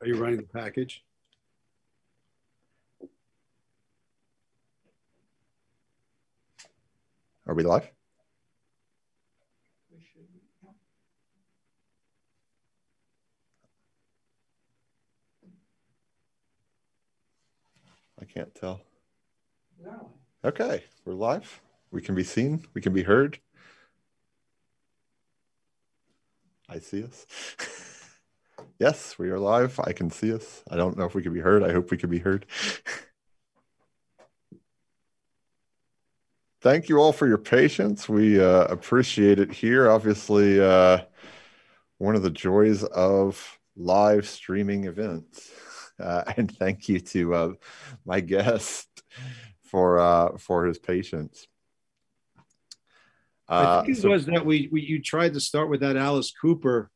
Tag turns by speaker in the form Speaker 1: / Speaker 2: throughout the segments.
Speaker 1: Are you running the package?
Speaker 2: Are we live? I can't tell. Okay, we're live. We can be seen. We can be heard. I see us. yes, we are live. I can see us. I don't know if we can be heard. I hope we can be heard. Thank you all for your patience. We uh, appreciate it here. Obviously, uh, one of the joys of live streaming events. Uh, and thank you to uh, my guest for uh, for his patience.
Speaker 1: I
Speaker 2: Uh,
Speaker 1: think it
Speaker 2: so-
Speaker 1: was that we, we you tried to start with that Alice Cooper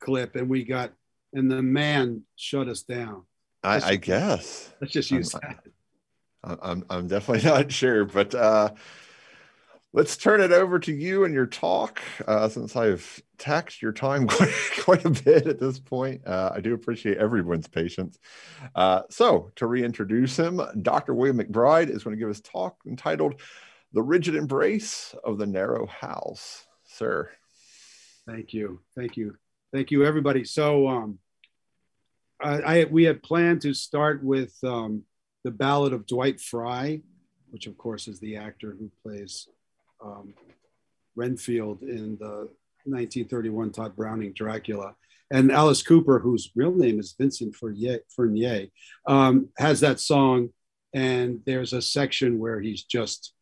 Speaker 1: clip, and we got and the man shut us down.
Speaker 2: I, I guess
Speaker 1: Let's just use
Speaker 2: I'm-
Speaker 1: that.
Speaker 2: I'm I'm definitely not sure, but uh, let's turn it over to you and your talk. Uh, since I've taxed your time quite, quite a bit at this point, uh, I do appreciate everyone's patience. Uh, so, to reintroduce him, Dr. William McBride is going to give his talk entitled "The Rigid Embrace of the Narrow House." Sir,
Speaker 1: Thank you, thank you, thank you, everybody. So, um, I, I we had planned to start with um, the Ballad of Dwight Fry, which of course is the actor who plays um, Renfield in the 1931 Tod Browning Dracula, and Alice Cooper, whose real name is Vincent Fournier um, has that song, and there's a section where he's just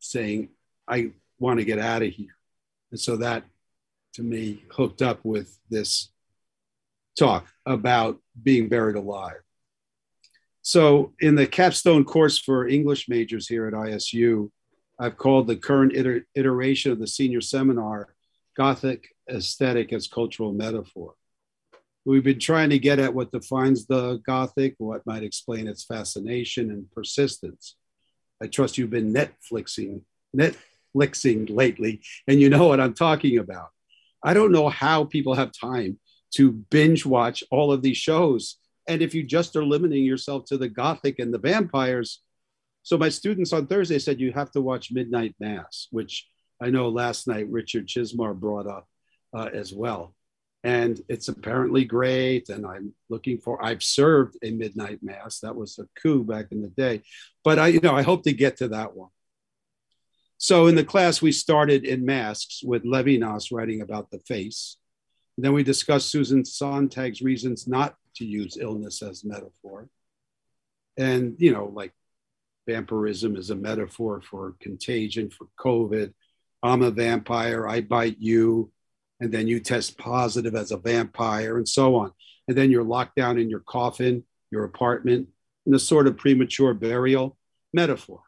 Speaker 1: saying, "I want to get out of here," and so that to me hooked up with this talk about being buried alive. So, in the capstone course for English majors here at ISU, I've called the current iter- iteration of the senior seminar Gothic Aesthetic as Cultural Metaphor. We've been trying to get at what defines the Gothic, what might explain its fascination and persistence. I trust you've been Netflixing, Netflixing lately, and you know what I'm talking about. I don't know how people have time to binge watch all of these shows. And if you just are limiting yourself to the Gothic and the vampires, so my students on Thursday said you have to watch Midnight Mass, which I know last night Richard Chizmar brought up uh, as well. And it's apparently great. And I'm looking for, I've served a Midnight Mass. That was a coup back in the day. But I, you know, I hope to get to that one. So in the class, we started in masks with Levinas writing about the face. And Then we discussed Susan Sontag's reasons not to use illness as metaphor. And, you know, like vampirism is a metaphor for contagion, for COVID. I'm a vampire, I bite you, and then you test positive as a vampire, and so on. And then you're locked down in your coffin, your apartment, in a sort of premature burial metaphor.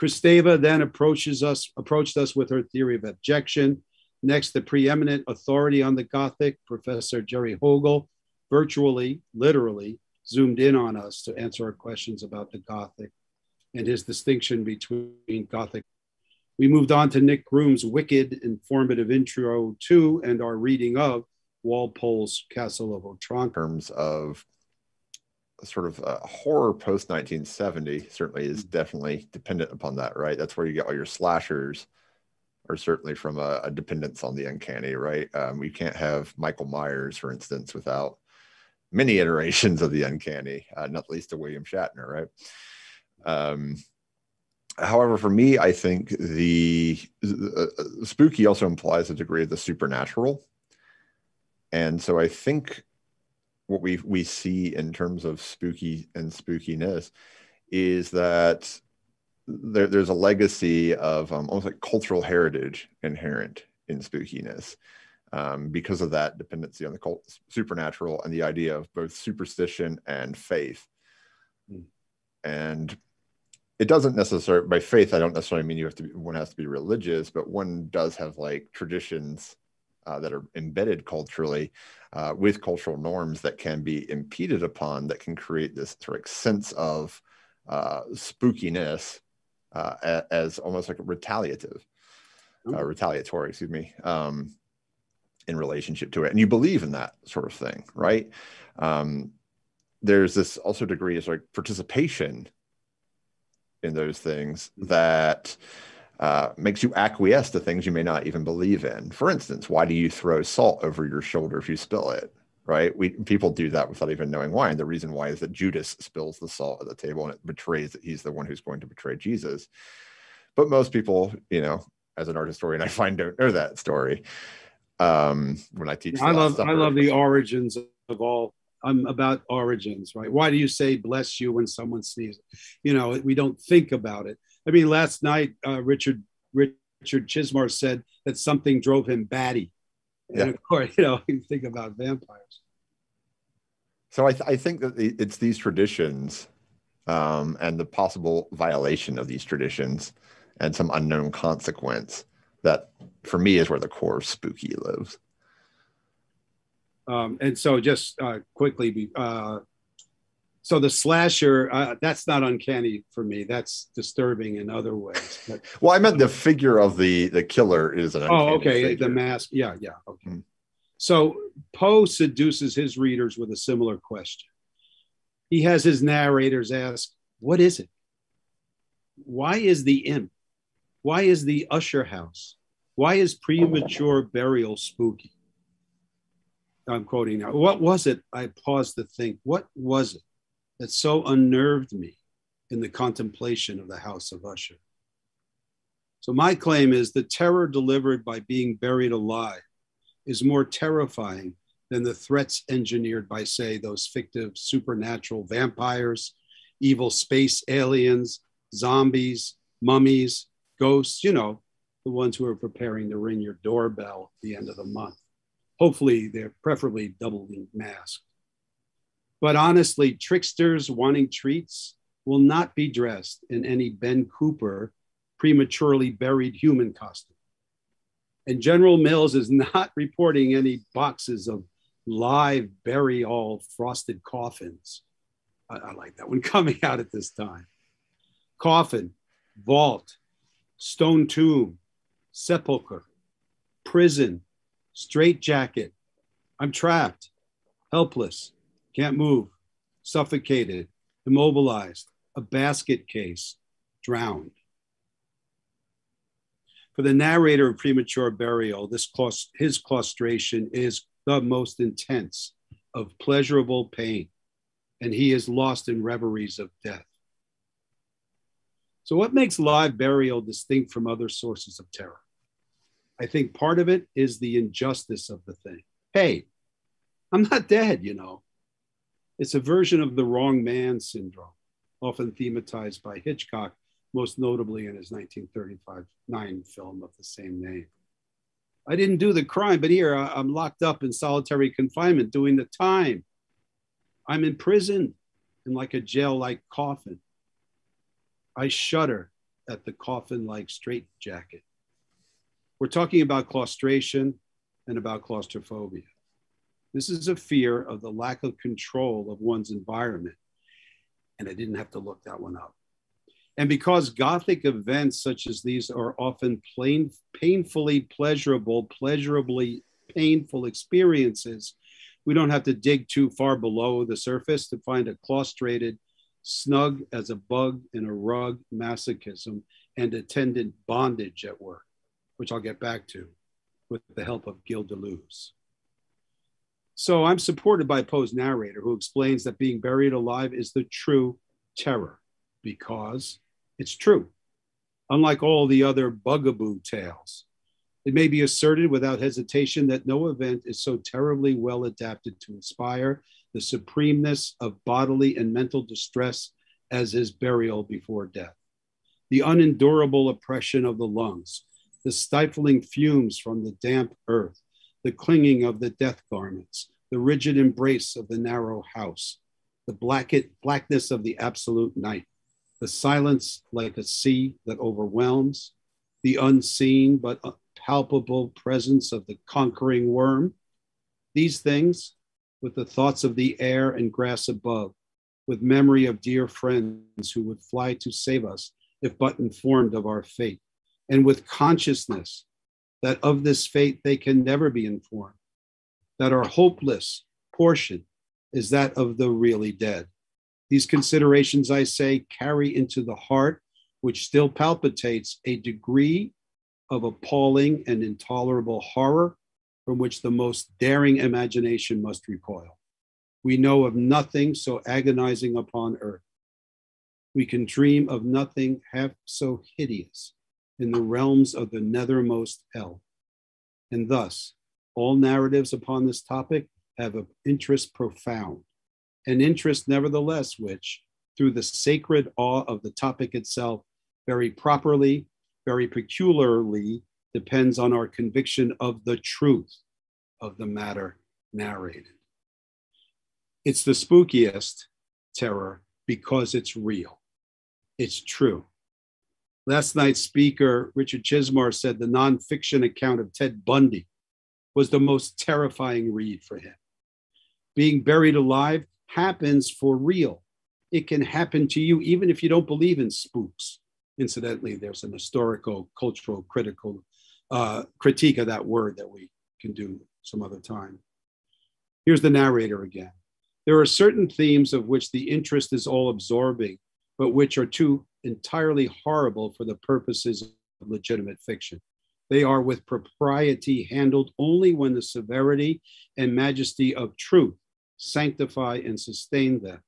Speaker 1: Kristeva then approaches us, approached us with her theory of abjection. Next, the preeminent authority on the Gothic, Professor Jerry Hogle, virtually, literally, zoomed in on us to answer our questions about the Gothic and his distinction between Gothic. We moved on to Nick Groom's wicked, informative intro to and our reading of Walpole's Castle of Otranto.
Speaker 2: terms of sort of uh, horror post 1970 certainly is definitely dependent upon that right? That's where you get all your slashers or certainly from a, a dependence on the uncanny right? Um, we can't have michael myers for instance without many iterations of the uncanny uh, not least to william shatner right? Um, however for me i think the uh, uh, spooky also implies a degree of the supernatural. And so i think what we we see in terms of spooky and spookiness is that there, there's a legacy of um, almost like cultural heritage inherent in spookiness um, because of that dependency on the cult, supernatural and the idea of both superstition and faith.
Speaker 1: Mm.
Speaker 2: And it doesn't necessarily by faith. I don't necessarily mean you have to. Be, one has to be religious, but one does have like traditions uh, that are embedded culturally uh, with cultural norms that can be impeded upon that can create this sort of sense of uh, spookiness uh, as almost like a retaliative uh, retaliatory excuse me um, in relationship to it, and you believe in that sort of thing, right? Um, there's this also degree of like participation in those things that uh, makes you acquiesce to things you may not even believe in. For instance, why do you throw salt over your shoulder if you spill it? Right? We people do that without even knowing why. And the reason why is that Judas spills the salt at the table and it betrays that he's the one who's going to betray Jesus. But most people, you know, as an art historian, I find don't know that story. Um, when I teach,
Speaker 1: I love I love the origins of all I'm about origins, right? Why do you say bless you when someone sneezes? You know, we don't think about it. I mean, last night, uh, Richard Richard Chizmar said that something drove him batty. Yeah. And of course, you know, you think about vampires.
Speaker 2: So I, th- I think that it's these traditions um, and the possible violation of these traditions and some unknown consequence that, for me, is where the core of spooky lives.
Speaker 1: Um, and so, just uh, quickly, uh, so the slasher uh, that's not uncanny for me. That's disturbing in other ways. But,
Speaker 2: well, I meant the figure of the the killer is an.
Speaker 1: Oh, okay. Figure. The mask. Yeah, yeah. Okay. Mm. So Poe seduces his readers with a similar question. He has his narrators ask, "What is it? Why is the imp? Why is the usher house? Why is premature burial spooky?" I'm quoting now. What was it? I paused to think. What was it that so unnerved me in the contemplation of the house of Usher? So, my claim is the terror delivered by being buried alive is more terrifying than the threats engineered by, say, those fictive supernatural vampires, evil space aliens, zombies, mummies, ghosts, you know, the ones who are preparing to ring your doorbell at the end of the month. Hopefully, they're preferably doubly masked. But honestly, tricksters wanting treats will not be dressed in any Ben Cooper prematurely buried human costume. And General Mills is not reporting any boxes of live bury all frosted coffins. I, I like that one coming out at this time. Coffin, vault, stone tomb, sepulcher, prison, straitjacket. I'm trapped, helpless, can't move, suffocated, immobilized, a basket case, drowned. For the narrator of premature burial, this claust- his claustration is the most intense of pleasurable pain, and he is lost in reveries of death. So, what makes live burial distinct from other sources of terror? I think part of it is the injustice of the thing. Hey, I'm not dead, you know. It's a version of the wrong man syndrome, often thematized by Hitchcock, most notably in his 1935 nine film of the same name. I didn't do the crime, but here I'm locked up in solitary confinement doing the time. I'm imprisoned in like a jail like coffin. I shudder at the coffin like straitjacket. We're talking about claustration and about claustrophobia. This is a fear of the lack of control of one's environment. And I didn't have to look that one up. And because Gothic events such as these are often plain, painfully pleasurable, pleasurably painful experiences, we don't have to dig too far below the surface to find a claustrated, snug as a bug in a rug masochism and attendant bondage at work which I'll get back to with the help of Gilles Deleuze. So I'm supported by Poe's narrator, who explains that being buried alive is the true terror because it's true. Unlike all the other bugaboo tales, it may be asserted without hesitation that no event is so terribly well adapted to inspire the supremeness of bodily and mental distress as is burial before death. The unendurable oppression of the lungs, the stifling fumes from the damp earth, the clinging of the death garments, the rigid embrace of the narrow house, the blacket, blackness of the absolute night, the silence like a sea that overwhelms, the unseen but palpable presence of the conquering worm. These things, with the thoughts of the air and grass above, with memory of dear friends who would fly to save us if but informed of our fate, and with consciousness that of this fate they can never be informed, that our hopeless portion is that of the really dead. These considerations, I say, carry into the heart, which still palpitates, a degree of appalling and intolerable horror from which the most daring imagination must recoil. We know of nothing so agonizing upon earth. We can dream of nothing half so hideous in the realms of the nethermost hell. And thus, all narratives upon this topic have an interest profound, an interest nevertheless which, through the sacred awe of the topic itself, very properly, very peculiarly depends on our conviction of the truth of the matter narrated. It's the spookiest terror because it's real, it's true. Last night's speaker, Richard Chizmar, said the nonfiction account of Ted Bundy was the most terrifying read for him. Being buried alive happens for real. It can happen to you even if you don't believe in spooks. Incidentally, there's an historical, cultural, critical uh, critique of that word that we can do some other time. Here's the narrator again. There are certain themes of which the interest is all absorbing, but which are too entirely horrible for the purposes of legitimate fiction. They are with propriety handled only when the severity and majesty of truth sanctify and sustain them.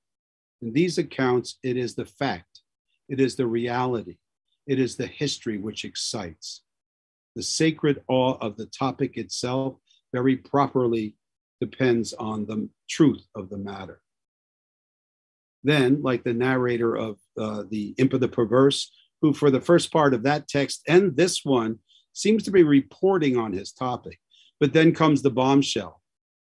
Speaker 1: In these accounts, it is the fact, it is the reality, it is the history which excites. The sacred awe of the topic itself very properly depends on the truth of the matter. Then, like the narrator of uh, The Imp of the Perverse, who for the first part of that text and this one seems to be reporting on his topic, but then comes the bombshell.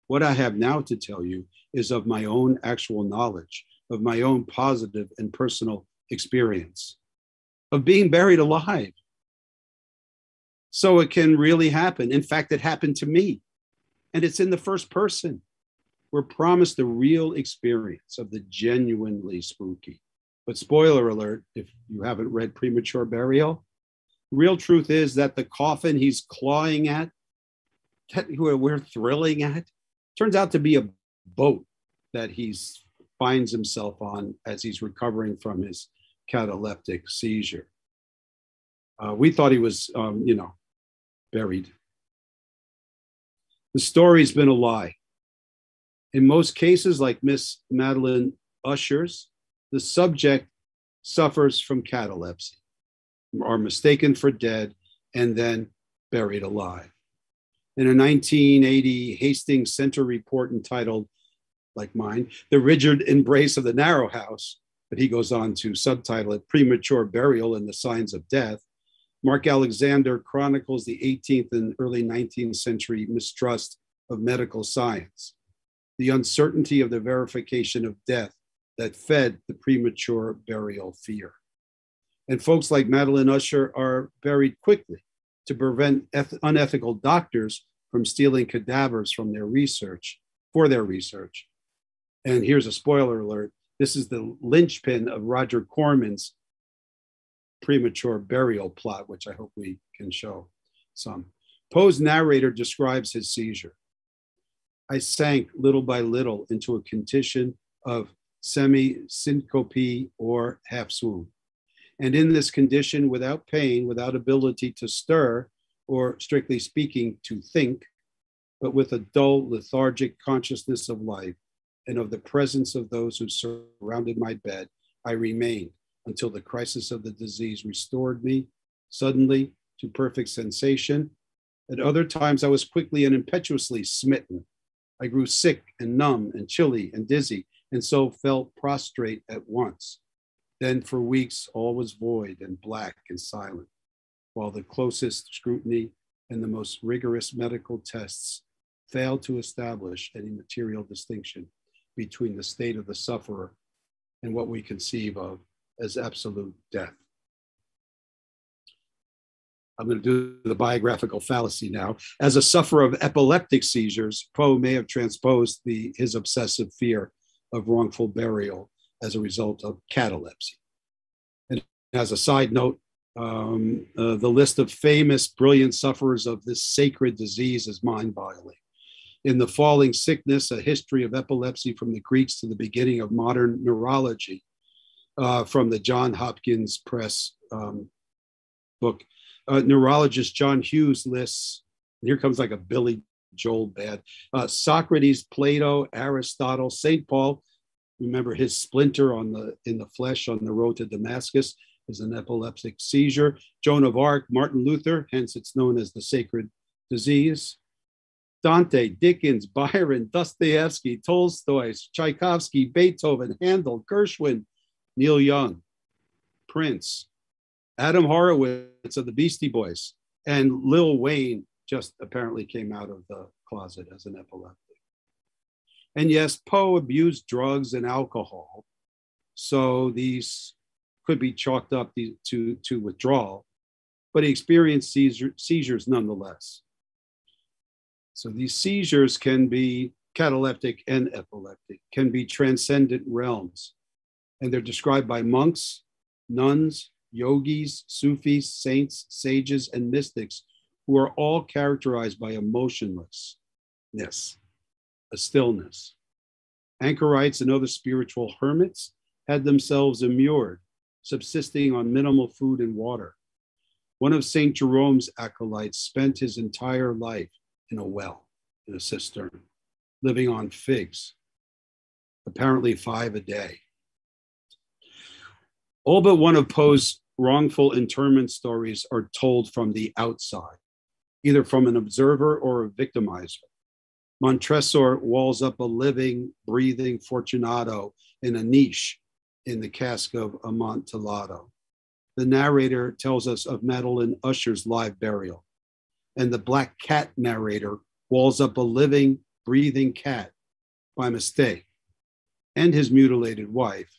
Speaker 1: What I have now to tell you is of my own actual knowledge, of my own positive and personal experience, of being buried alive. So it can really happen. In fact, it happened to me and it's in the first person. We're promised the real experience of the genuinely spooky. But spoiler alert, if you haven't read Premature Burial, real truth is that the coffin he's clawing at, that we're thrilling at, turns out to be a boat that he finds himself on as he's recovering from his cataleptic seizure. Uh, we thought he was, um, you know, buried the story's been a lie. In most cases, like Miss Madeline Usher's, the subject suffers from catalepsy, are mistaken for dead, and then buried alive. In a 1980 Hastings Center report entitled, like mine, The Rigid Embrace of the Narrow House, but he goes on to subtitle it Premature Burial and the Signs of Death, Mark Alexander chronicles the 18th and early 19th century mistrust of medical science, the uncertainty of the verification of death that fed the premature burial fear. And folks like Madeline Usher are buried quickly to prevent eth- unethical doctors from stealing cadavers from their research for their research. And here's a spoiler alert this is the linchpin of Roger Corman's premature burial plot, which I hope we can show some. Poe's narrator describes his seizure. I sank little by little into a condition of semi syncope or half swoon. And in this condition, without pain, without ability to stir, or strictly speaking, to think, but with a dull, lethargic consciousness of life and of the presence of those who surrounded my bed, I remained until the crisis of the disease restored me suddenly to perfect sensation. At other times, I was quickly and impetuously smitten. I grew sick and numb and chilly and dizzy, and so fell prostrate at once. Then for weeks, all was void and black and silent, while the closest scrutiny and the most rigorous medical tests failed to establish any material distinction between the state of the sufferer and what we conceive of as absolute death. I'm going to do the biographical fallacy now. As a sufferer of epileptic seizures, Poe may have transposed the, his obsessive fear of wrongful burial as a result of catalepsy. And as a side note, um, uh, the list of famous, brilliant sufferers of this sacred disease is mind boggling. In The Falling Sickness, A History of Epilepsy from the Greeks to the Beginning of Modern Neurology, uh, from the John Hopkins Press um, book. Uh, neurologist John Hughes lists, here comes like a Billy Joel bad, uh, Socrates, Plato, Aristotle, St. Paul, remember his splinter on the in the flesh on the road to Damascus is an epileptic seizure. Joan of Arc, Martin Luther, hence it's known as the sacred disease. Dante, Dickens, Byron, Dostoevsky, Tolstoy, Tchaikovsky, Beethoven, Handel, Gershwin, Neil Young, Prince, Adam Horovitz of the Beastie Boys, and Lil Wayne just apparently came out of the closet as an epileptic. And yes, Poe abused drugs and alcohol. So these could be chalked up to, to withdrawal, but he experienced seizure, seizures nonetheless. So these seizures can be cataleptic and epileptic, can be transcendent realms. And they're described by monks, nuns, yogis, Sufis, saints, sages, and mystics who are all characterized by emotionlessness, a stillness. Anchorites and other spiritual hermits had themselves immured, subsisting on minimal food and water. One of St. Jerome's acolytes spent his entire life in a well, in a cistern, living on figs, apparently five a day. All but one of Poe's wrongful interment stories are told from the outside, either from an observer or a victimizer. Montresor walls up a living, breathing Fortunato in a niche in the cask of Amontillado. The narrator tells us of Madeline Usher's live burial, and the black cat narrator walls up a living, breathing cat by mistake and his mutilated wife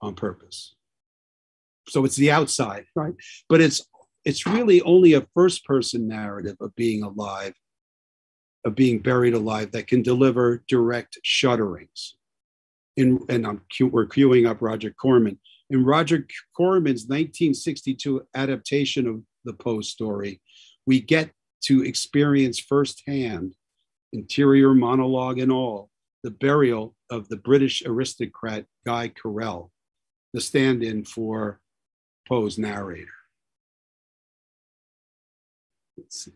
Speaker 1: on purpose. So it's the outside, right? But it's it's really only a first person narrative of being alive, of being buried alive that can deliver direct shudderings. In, and I'm, we're queuing up Roger Corman. In Roger Corman's 1962 adaptation of the Poe story, we get to experience firsthand, interior monologue and all, the burial of the British aristocrat Guy Carrell, the stand in for Poe's narrator. Let's see.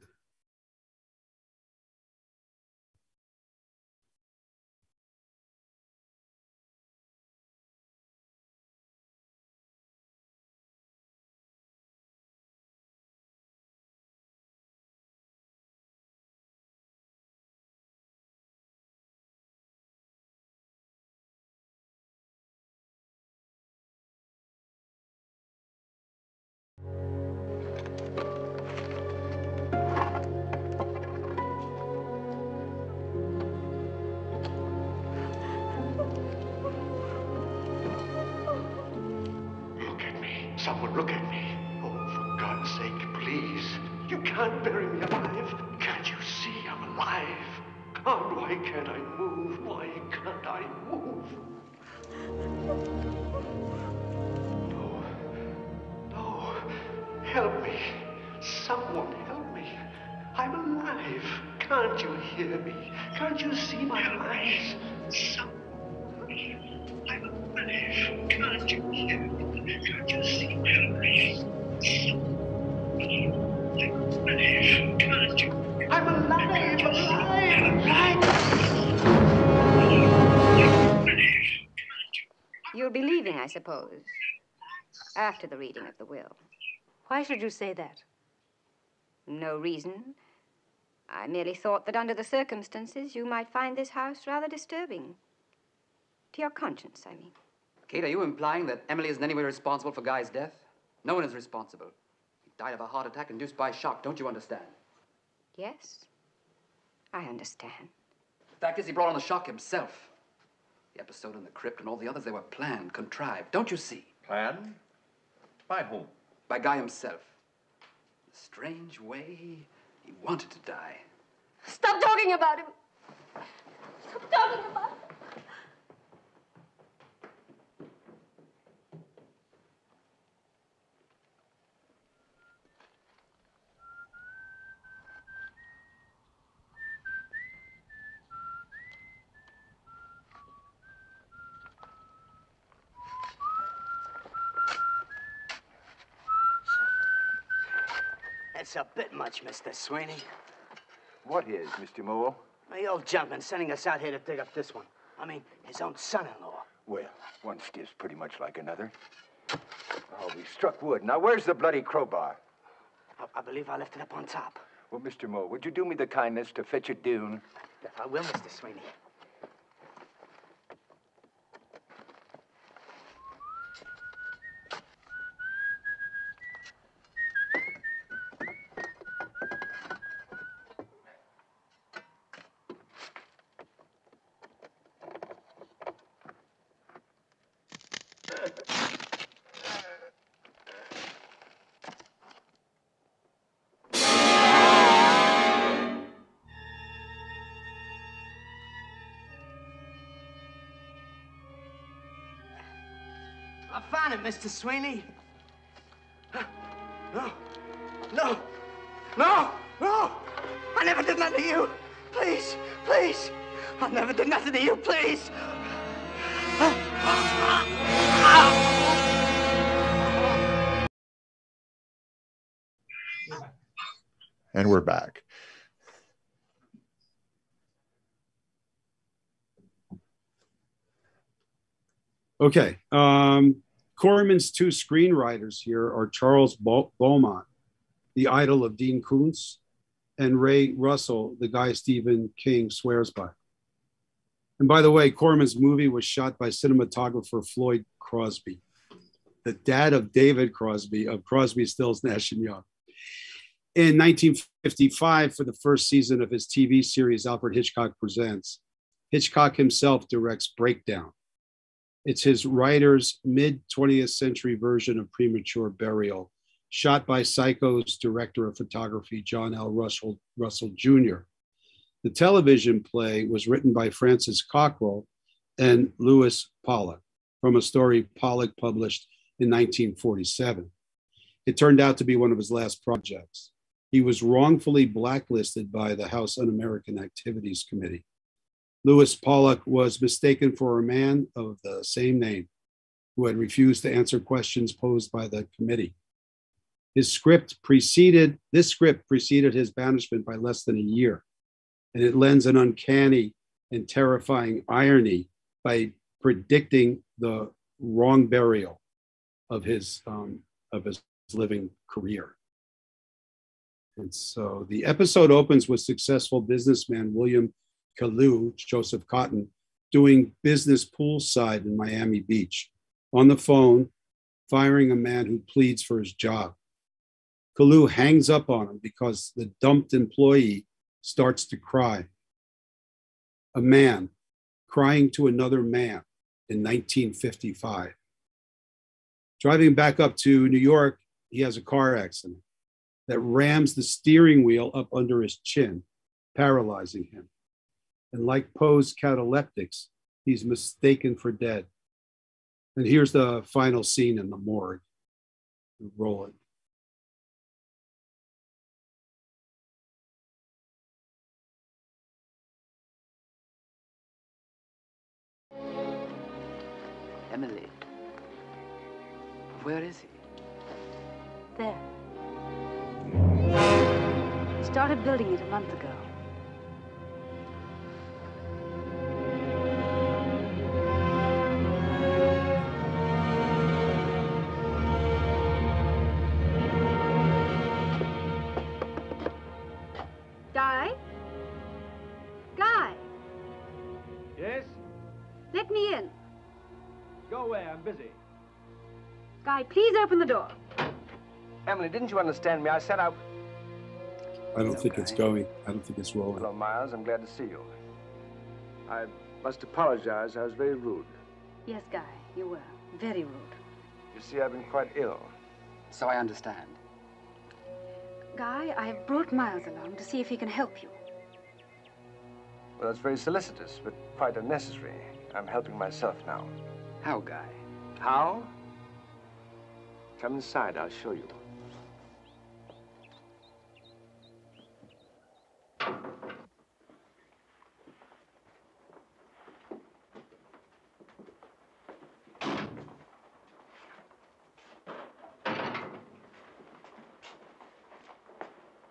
Speaker 3: Alive. Can't you hear me? Can't you see my eyes? Someone. I'm alive. Can't you hear me? Can't you see my eyes? Can't you? I'm alive, alive, alive.
Speaker 4: You'll be leaving, I suppose, after the reading of the will.
Speaker 5: Why should you say that?
Speaker 4: No reason. I merely thought that under the circumstances you might find this house rather disturbing. To your conscience, I mean.
Speaker 6: Kate, are you implying that Emily is in any way responsible for Guy's death? No one is responsible. He died of a heart attack induced by shock. Don't you understand?
Speaker 4: Yes, I understand.
Speaker 6: The fact is, he brought on the shock himself. The episode in the crypt and all the others, they were planned, contrived. Don't you see?
Speaker 2: Planned? By whom?
Speaker 6: By Guy himself. The strange way he wanted to die.
Speaker 5: Stop talking about him. Stop talking about him.
Speaker 7: A bit much, Mr. Sweeney.
Speaker 8: What is, Mr. Moore?
Speaker 7: The old jumpman sending us out here to dig up this one. I mean, his own son-in-law.
Speaker 8: Well, one skiff's pretty much like another. Oh, we struck wood. Now, where's the bloody crowbar?
Speaker 7: I, I believe I left it up on top.
Speaker 8: Well, Mr. Moore, would you do me the kindness to fetch it down?
Speaker 7: Yes, I will, Mr. Sweeney. I found it, Mr. Sweeney. No, no, no, no! I never did nothing to you. Please, please. I never did nothing to you, please.
Speaker 2: And we're back.
Speaker 1: Okay. Um, Corman's two screenwriters here are Charles Beaumont, the idol of Dean Koontz, and Ray Russell, the guy Stephen King swears by. And by the way, Corman's movie was shot by cinematographer Floyd Crosby, the dad of David Crosby of Crosby, Stills, Nash and Young. In 1955, for the first season of his TV series Alfred Hitchcock Presents, Hitchcock himself directs Breakdown. It's his writer's mid 20th century version of Premature Burial, shot by Psycho's director of photography, John L. Russell, Russell Jr. The television play was written by Francis Cockrell and Louis Pollock from a story Pollock published in 1947. It turned out to be one of his last projects. He was wrongfully blacklisted by the House Un American Activities Committee. Louis Pollock was mistaken for a man of the same name who had refused to answer questions posed by the committee. His script preceded, this script preceded his banishment by less than a year, and it lends an uncanny and terrifying irony by predicting the wrong burial of his, um, of his living career. And so the episode opens with successful businessman William Callew, Joseph Cotten, doing business poolside in Miami Beach, on the phone, firing a man who pleads for his job. Callew hangs up on him because the dumped employee starts to cry. A man crying to another man in 1955. Driving back up to New York, he has a car accident that rams the steering wheel up under his chin, paralyzing him. And like Poe's cataleptics, he's mistaken for dead. And here's the final scene in the morgue. Roll it.
Speaker 6: Emily. Where is he?
Speaker 9: There. Started building it a month ago.
Speaker 4: Guy, please open the door.
Speaker 10: Emily, didn't you understand me? I said I.
Speaker 1: I don't think it's going. I don't think it's rolling.
Speaker 10: Hello, Miles. I'm glad to see you. I must apologize. I was very rude.
Speaker 9: Yes, Guy, you were. Very rude.
Speaker 10: You see, I've been quite ill.
Speaker 6: So I understand.
Speaker 9: Guy, I have brought Miles along to see if he can help you.
Speaker 10: Well, that's very solicitous, but quite unnecessary. I'm helping myself now.
Speaker 6: How, Guy?
Speaker 10: How? Come inside. I'll show you.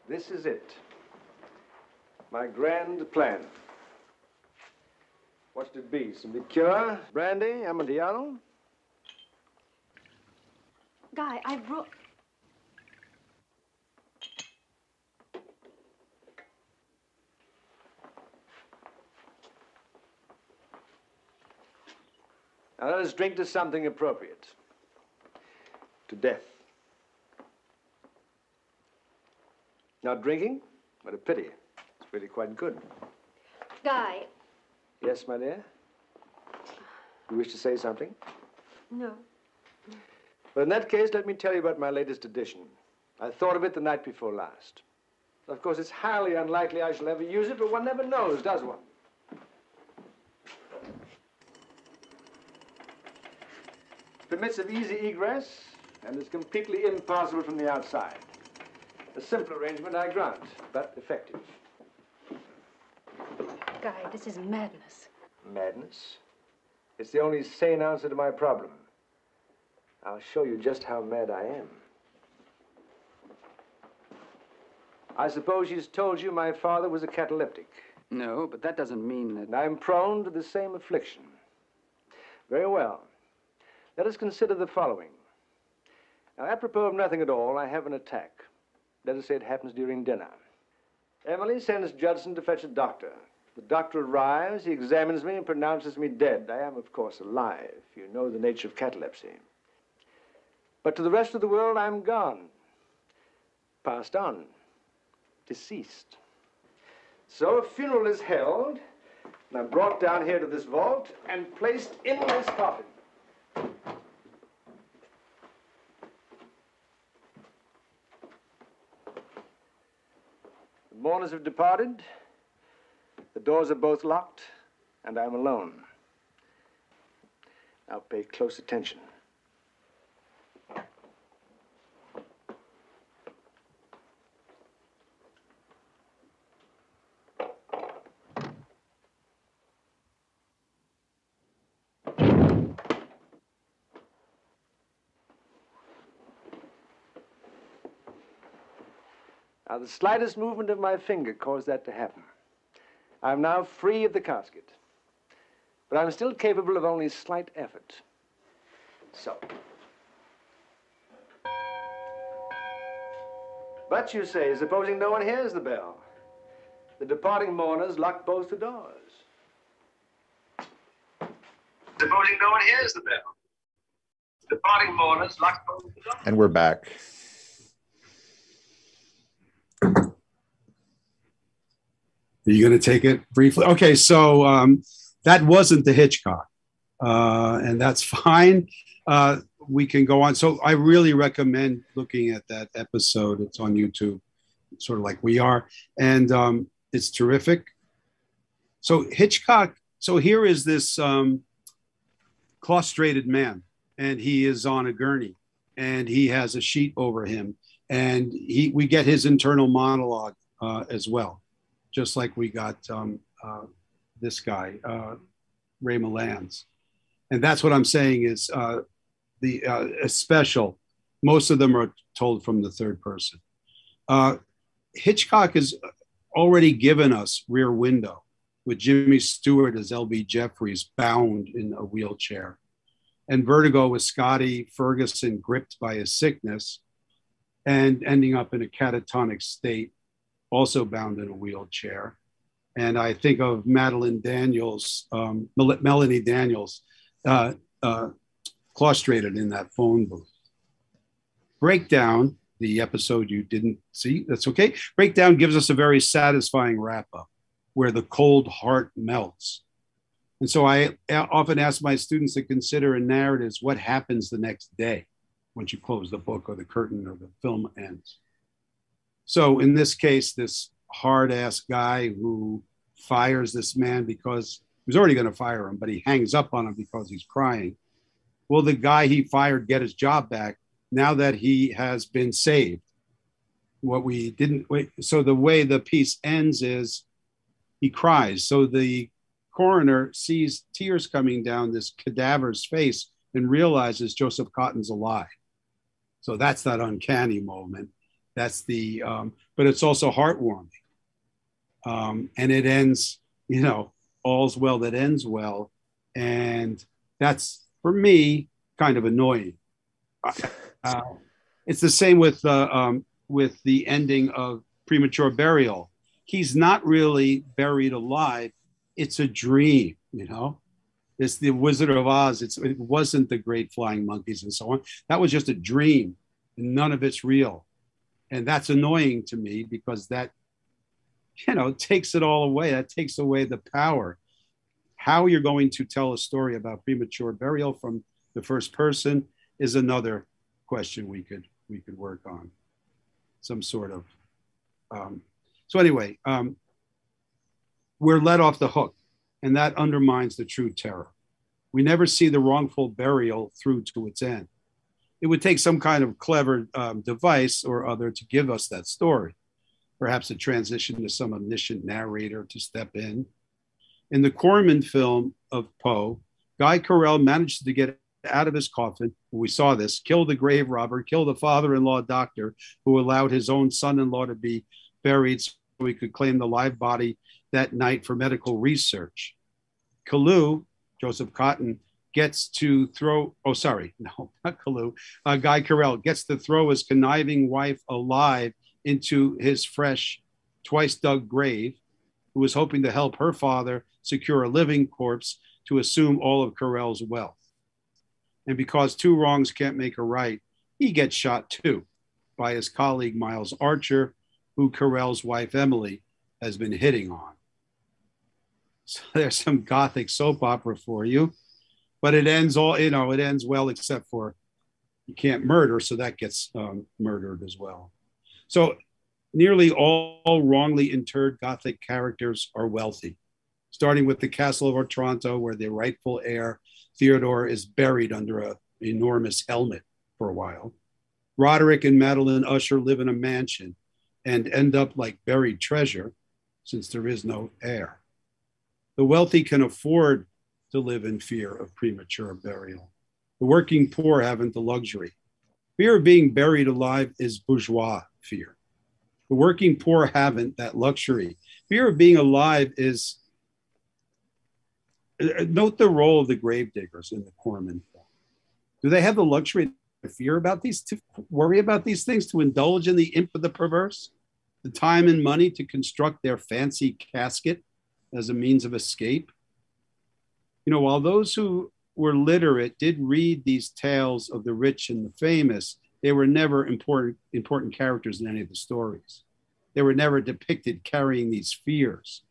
Speaker 10: This is it. My grand plan. What's it be? Some liqueur, brandy, amontillado?
Speaker 5: Guy, I brought.
Speaker 10: Now let us drink to something appropriate. To death. Not drinking? What a pity. It's really quite good.
Speaker 5: Guy.
Speaker 10: Yes, my dear? You wish to say something?
Speaker 5: No.
Speaker 10: Well, in that case, let me tell you about my latest addition. I thought of it the night before last. Of course, it's highly unlikely I shall ever use it, but one never knows, does one? Permits of easy egress and is completely impassable from the outside. A simple arrangement, I grant, but effective.
Speaker 9: Guy, this is madness.
Speaker 10: Madness? It's the only sane answer to my problem. I'll show you just how mad I am. I suppose she's told you my father was a cataleptic.
Speaker 6: No, but that doesn't mean that.
Speaker 10: And I'm prone to the same affliction. Very well. Let us consider the following. Now, apropos of nothing at all, I have an attack. Let us say it happens during dinner. Emily sends Judson to fetch a doctor. The doctor arrives, he examines me and pronounces me dead. I am, of course, alive. You know the nature of catalepsy. But to the rest of the world, I'm gone. Passed on. Deceased. So a funeral is held, and I'm brought down here to this vault and placed in this coffin. The mourners have departed. The doors are both locked, and I'm alone. Now pay close attention. Now, the slightest movement of my finger caused that to happen. I'm now free of the casket. But I'm still capable of only slight effort. So. But you say, supposing no one hears the bell, the departing mourners lock both the doors. Supposing no one hears the bell, the departing mourners lock both the doors.
Speaker 2: And we're back.
Speaker 1: Are you going to take it briefly? Okay, so um, that wasn't the Hitchcock, uh, and that's fine. Uh, we can go on. So I really recommend looking at that episode. It's on YouTube, sort of like we are, and um, it's terrific. So Hitchcock. So here is this um, claustrated man, and he is on a gurney, and he has a sheet over him, and he we get his internal monologue uh, as well just like we got um, uh, this guy, uh, Ray Milland's. And that's what I'm saying is uh, the uh, special. Most of them are told from the third person. Uh, Hitchcock has already given us Rear Window with Jimmy Stewart as L.B. Jefferies bound in a wheelchair, and Vertigo with Scotty Ferguson gripped by a sickness and ending up in a catatonic state also bound in a wheelchair. And I think of Madeline Daniels, um, Melanie Daniels, uh, uh, claustrated in that phone booth. Breakdown, the episode you didn't see, that's okay. Breakdown gives us a very satisfying wrap up where the cold heart melts. And so I often ask my students to consider in narratives what happens the next day once you close the book or the curtain or the film ends. So in this case, this hard ass guy who fires this man because he was already going to fire him, but he hangs up on him because he's crying. Will the guy he fired get his job back now that he has been saved? What we didn't wait. So the way the piece ends is he cries. So the coroner sees tears coming down this cadaver's face and realizes Joseph Cotten's alive. So that's that uncanny moment That's the, um, but it's also heartwarming. Um, and it ends, you know, all's well that ends well. And that's, for me, kind of annoying. Uh, it's the same with, uh, um, with the ending of premature burial. He's not really buried alive. It's a dream, you know? It's the Wizard of Oz. It's, it wasn't the great flying monkeys and so on. That was just a dream. None of it's real. And that's annoying to me because that, you know, takes it all away. That takes away the power. How you're going to tell a story about premature burial from the first person is another question we could we could work on. Some sort of. Um, so anyway, um, we're let off the hook and that undermines the true terror. We never see the wrongful burial through to its end. It would take some kind of clever um, device or other to give us that story, perhaps a transition to some omniscient narrator to step in. In the Corman film of Poe, Guy Carrell managed to get out of his coffin. We saw this, kill the grave robber, kill the father in law doctor who allowed his own son in law to be buried so he could claim the live body that night for medical research. Callew, Joseph Cotten, gets to throw, oh, sorry, no, not Callew, uh, Guy Carrell gets to throw his conniving wife alive into his fresh, twice dug grave, who was hoping to help her father secure a living corpse to assume all of Carrell's wealth. And because two wrongs can't make a right, he gets shot too by his colleague Miles Archer, who Carrell's wife Emily has been hitting on. So there's some gothic soap opera for you, but it ends all, you know, it ends well except for you can't murder, so that gets um, murdered as well. So nearly all wrongly interred gothic characters are wealthy, starting with the castle of Otranto, where the rightful heir Theodore is buried under an enormous helmet for a while. Roderick and Madeline Usher live in a mansion and end up like buried treasure since there is no heir. The wealthy can afford to live in fear of premature burial. The working poor haven't the luxury. Fear of being buried alive is bourgeois fear. The working poor haven't that luxury. Fear of being alive is. Uh, note the role of the gravediggers in the Corman. Do they have the luxury to fear about these, to worry about these things, to indulge in the imp of the perverse? The time and money to construct their fancy casket as a means of escape. You know, while those who were literate did read these tales of the rich and the famous, they were never important, important characters in any of the stories. They were never depicted carrying these fears.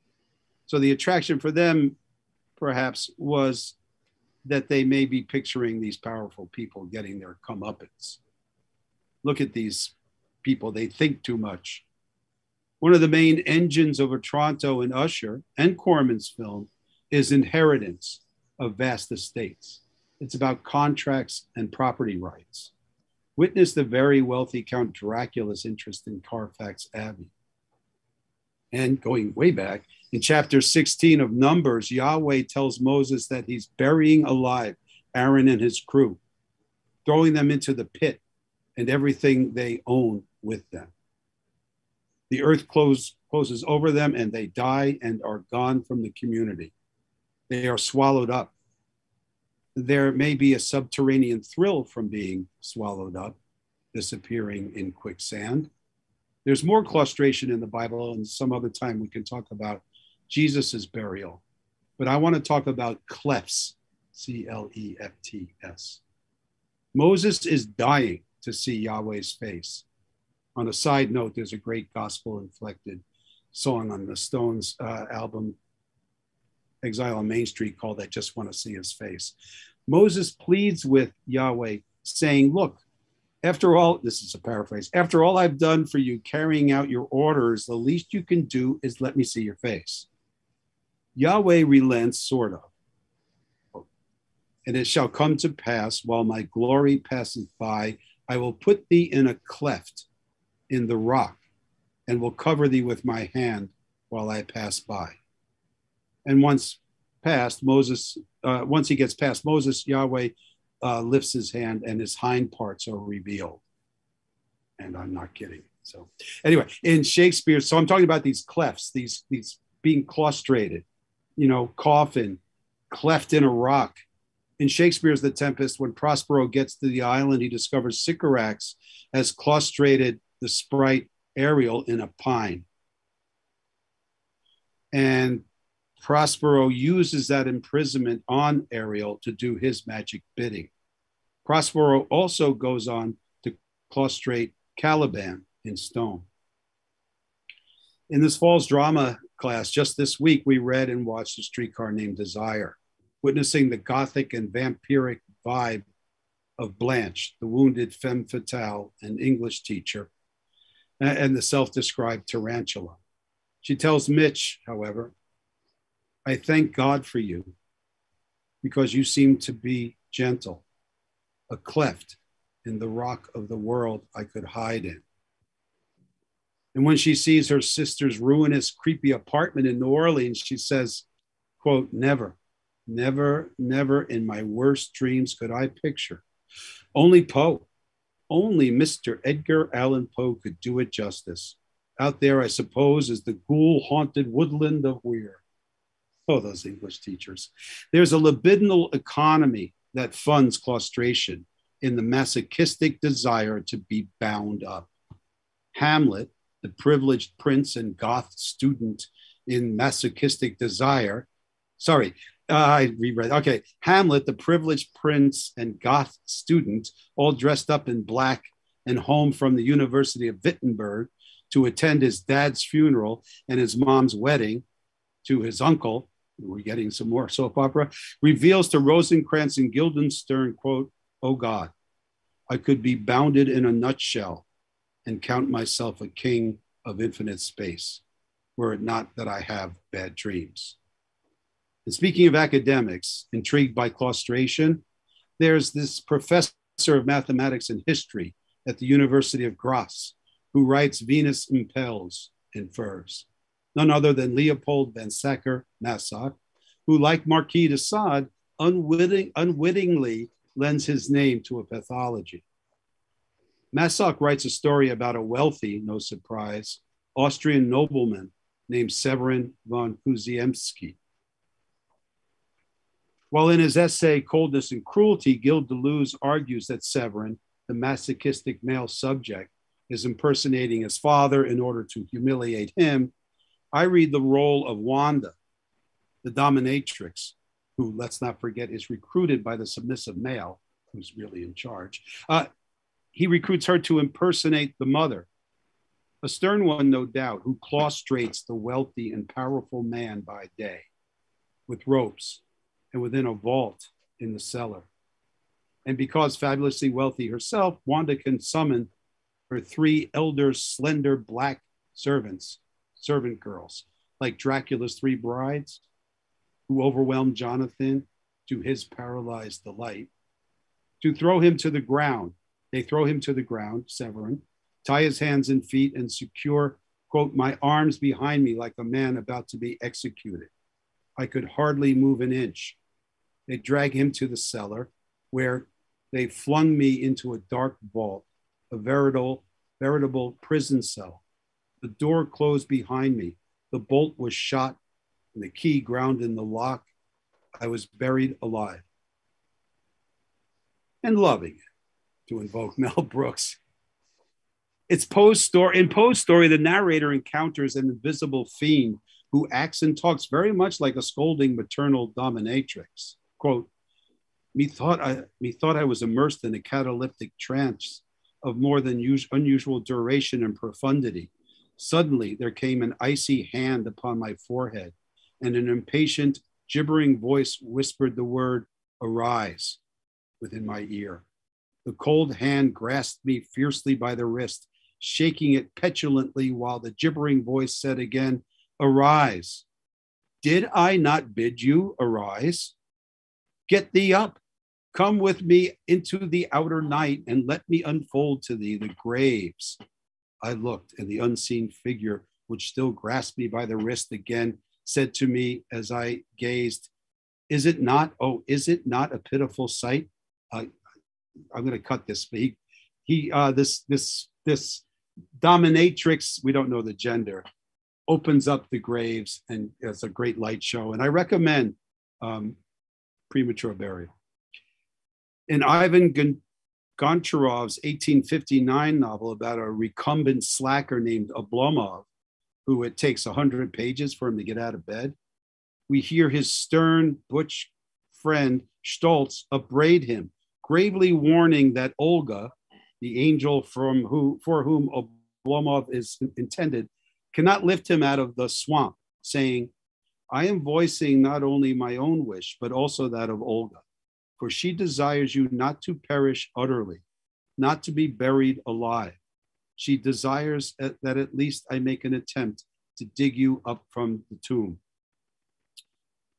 Speaker 1: So the attraction for them, perhaps, was that they may be picturing these powerful people getting their comeuppance. Look at these people, they think too much. One of the main engines of Otranto and Usher and Corman's film is inheritance of vast estates. It's about contracts and property rights. Witness the very wealthy Count Dracula's interest in Carfax Abbey. And going way back, in chapter 16 of Numbers, Yahweh tells Moses that he's burying alive Aaron and his crew, throwing them into the pit and everything they own with them the earth close, closes over them and they die and are gone from the community. They are swallowed up. There may be a subterranean thrill from being swallowed up, disappearing in quicksand. There's more claustration in the Bible, and some other time we can talk about Jesus's burial. But I want to talk about clefts, C L E F T S. Moses is dying to see Yahweh's face on a side note, there's a great gospel inflected song on the Stones uh, album, Exile on Main Street, called I Just Want to See His Face. Moses pleads with Yahweh, saying, Look, after all, this is a paraphrase, after all I've done for you, carrying out your orders, the least you can do is let me see your face. Yahweh relents, sort of. And it shall come to pass while my glory passes by, I will put thee in a cleft in the rock and will cover thee with my hand while I pass by. And once past, Moses, uh, once he gets past Moses, Yahweh uh, lifts his hand and his hind parts are revealed. And I'm not kidding. So anyway, in Shakespeare, so I'm talking about these clefts, these these being claustrated, you know, coffin, cleft in a rock. In Shakespeare's The Tempest, when Prospero gets to the island, he discovers Sycorax has claustrated the sprite Ariel in a pine. And Prospero uses that imprisonment on Ariel to do his magic bidding. Prospero also goes on to claustrate Caliban in stone. In this fall's drama class, just this week, we read and watched A Streetcar Named Desire, witnessing the gothic and vampiric vibe of Blanche, the wounded femme fatale and English teacher, and the self described tarantula. She tells Mitch, however, I thank God for you because you seem to be gentle, a cleft in the rock of the world I could hide in. And when she sees her sister's ruinous, creepy apartment in New Orleans, she says, quote, never, never, never in my worst dreams could I picture. Only Poe, only Mr. Edgar Allan Poe could do it justice. Out there, I suppose, is the ghoul haunted woodland of Weir. Oh, those English teachers. There's a libidinal economy that funds claustration in the masochistic desire to be bound up. Hamlet the privileged prince and Goth student in masochistic desire. Sorry, uh, I reread. Okay, Hamlet, the privileged prince and Goth student, all dressed up in black and home from the University of Wittenberg to attend his dad's funeral and his mom's wedding to his uncle. We're getting some more soap opera. Reveals to Rosencrantz and Guildenstern, quote, Oh God, I could be bounded in a nutshell and count myself a king of infinite space, were it not that I have bad dreams. And speaking of academics intrigued by claustration, there's this professor of mathematics and history at the University of Graz who writes Venus impels in furs, none other than Leopold von Sacher Masoch, who, like Marquis de Sade, unwitting, unwittingly lends his name to a pathology. Masoch writes a story about a wealthy, no surprise, Austrian nobleman named Severin von Kusiemski. While in his essay, Coldness and Cruelty, Gilles Deleuze argues that Severin, the masochistic male subject, is impersonating his father in order to humiliate him. I read the role of Wanda, the dominatrix, who, let's not forget, is recruited by the submissive male, who's really in charge. Uh, he recruits her to impersonate the mother, a stern one, no doubt, who claustrates the wealthy and powerful man by day with ropes and within a vault in the cellar. And because fabulously wealthy herself, Wanda can summon her three elder, slender black servants, servant girls, like Dracula's three brides, who overwhelmed Jonathan to his paralyzed delight, to throw him to the ground they throw him to the ground, Severin, tie his hands and feet, and secure, quote, my arms behind me like a man about to be executed. I could hardly move an inch. They drag him to the cellar where they flung me into a dark vault, a veritable, veritable prison cell. The door closed behind me. The bolt was shot and the key ground in the lock. I was buried alive and loving it to invoke Mel Brooks. It's Poe's story. In Poe's story, the narrator encounters an invisible fiend who acts and talks very much like a scolding maternal dominatrix. Quote, methought I, methought I was immersed in a cataleptic trance of more than us- unusual duration and profundity. Suddenly, there came an icy hand upon my forehead, and an impatient, gibbering voice whispered the word, Arise, within my ear. The cold hand grasped me fiercely by the wrist, shaking it petulantly while the gibbering voice said again, Arise. Did I not bid you arise? Get thee up. Come with me into the outer night and let me unfold to thee the graves. I looked, and the unseen figure, which still grasped me by the wrist again, said to me as I gazed, Is it not, oh, is it not a pitiful sight? Uh, I'm going to cut this, but he, he uh, this this this dominatrix, we don't know the gender, opens up the graves and it's a great light show. And I recommend um, Premature Burial. In Ivan Goncharov's 1859 novel about a recumbent slacker named Oblomov, who it takes 100 pages for him to get out of bed, we hear his stern, butch friend Stolz upbraid him, gravely warning that Olga, the angel from who, for whom Oblomov is intended, cannot lift him out of the swamp, saying, I am voicing not only my own wish, but also that of Olga, for she desires you not to perish utterly, not to be buried alive. She desires that at least I make an attempt to dig you up from the tomb.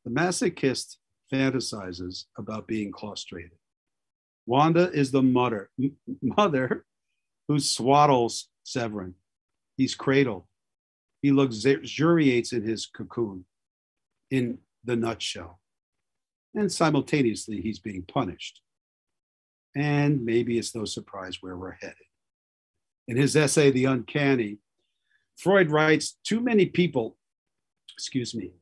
Speaker 1: The masochist fantasizes about being claustrated. Wanda is the mother, mother who swaddles Severin. He's cradled. He luxuriates in his cocoon, in the nutshell. And simultaneously, he's being punished. And maybe it's no surprise where we're headed. In his essay, The Uncanny, Freud writes Too many people, excuse me,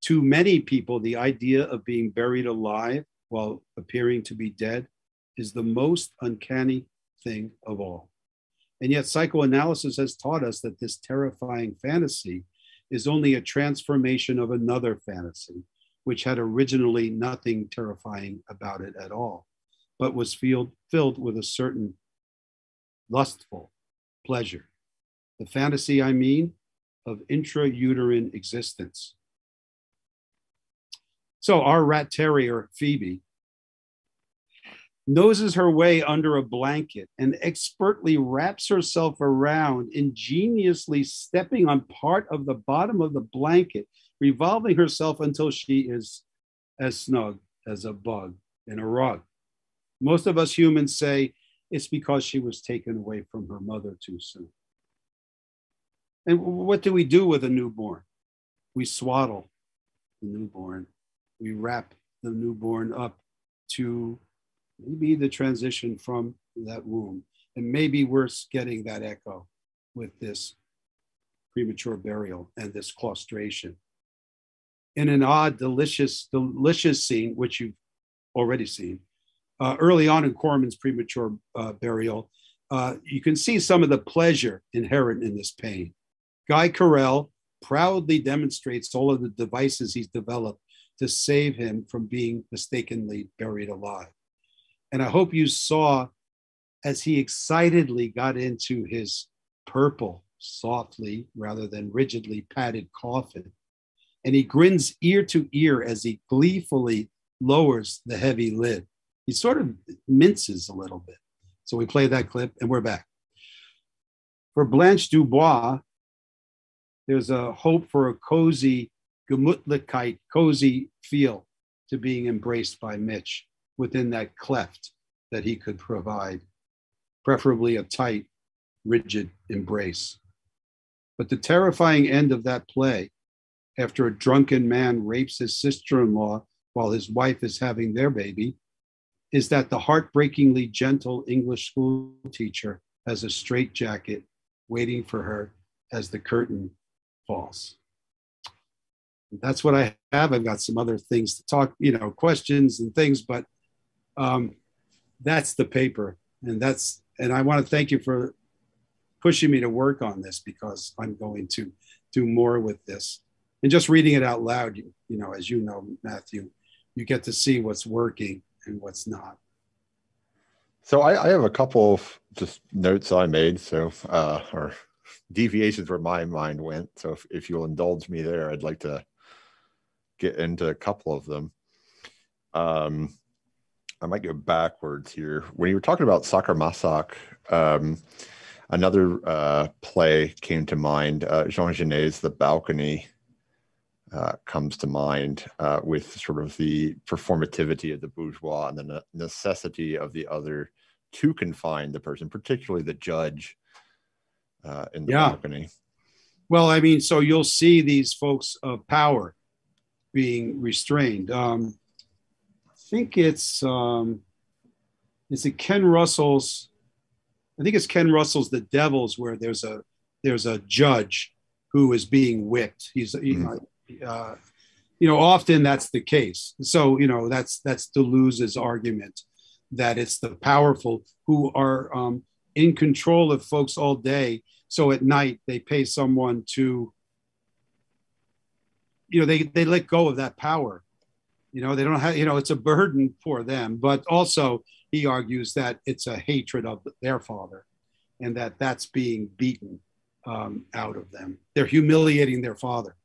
Speaker 1: too many people, the idea of being buried alive while appearing to be dead is the most uncanny thing of all. And yet, psychoanalysis has taught us that this terrifying fantasy is only a transformation of another fantasy, which had originally nothing terrifying about it at all, but was filled, filled with a certain lustful pleasure. The fantasy, I mean, of intrauterine existence. So, our rat terrier, Phoebe, noses her way under a blanket and expertly wraps herself around, ingeniously stepping on part of the bottom of the blanket, revolving herself until she is as snug as a bug in a rug. Most of us humans say it's because she was taken away from her mother too soon. And what do we do with a newborn? We swaddle the newborn, we wrap the newborn up to maybe the transition from that womb. And maybe we're getting that echo with this premature burial and this claustration. In an odd, delicious, delicious scene, which you've already seen, uh, early on in Corman's premature uh, burial, uh, you can see some of the pleasure inherent in this pain. Guy Carrell proudly demonstrates all of the devices he's developed to save him from being mistakenly buried alive. And I hope you saw as he excitedly got into his purple, softly rather than rigidly padded coffin. And he grins ear to ear as he gleefully lowers the heavy lid. He sort of minces a little bit. So we play that clip and we're back. For Blanche Dubois, there's a hope for a cozy, gemütlichkeit, cozy feel to being embraced by Mitch within that cleft that he could provide, preferably a tight, rigid embrace. But the terrifying end of that play, after a drunken man rapes his sister in law while his wife is having their baby, is that the heartbreakingly gentle English school teacher has a straitjacket waiting for her as the curtain falls that's what I have. I've got some other things to talk, you know, questions and things, but um, that's the paper, and that's and I want to thank you for pushing me to work on this because I'm going to do more with this. And just reading it out loud, you, you know, as you know, Matthew, you get to see what's working and what's not.
Speaker 2: So I, I have a couple of just notes I made. So uh, or deviations where my mind went. So if, if you'll indulge me there, I'd like to get into a couple of them. Um, I might go backwards here. When you were talking about Sacher Masoch, um, another uh, play came to mind. Uh, Jean Genet's The Balcony uh, comes to mind uh, with sort of the performativity of the bourgeois and the necessity of the other to confine the person, particularly the judge uh, in the yeah. balcony.
Speaker 1: Well, I mean, so you'll see these folks of power being restrained. Um, think it's um, is it Ken Russell's I think it's Ken Russell's The Devils, where there's a there's a judge who is being whipped. He's you know, uh, you know often that's the case. So you know that's that's Deleuze's argument that it's the powerful who are um, in control of folks all day. So at night they pay someone to you know they they let go of that power. You know they don't have you know it's a burden for them, but also he argues that it's a hatred of their father and that that's being beaten um, out of them. They're humiliating their father.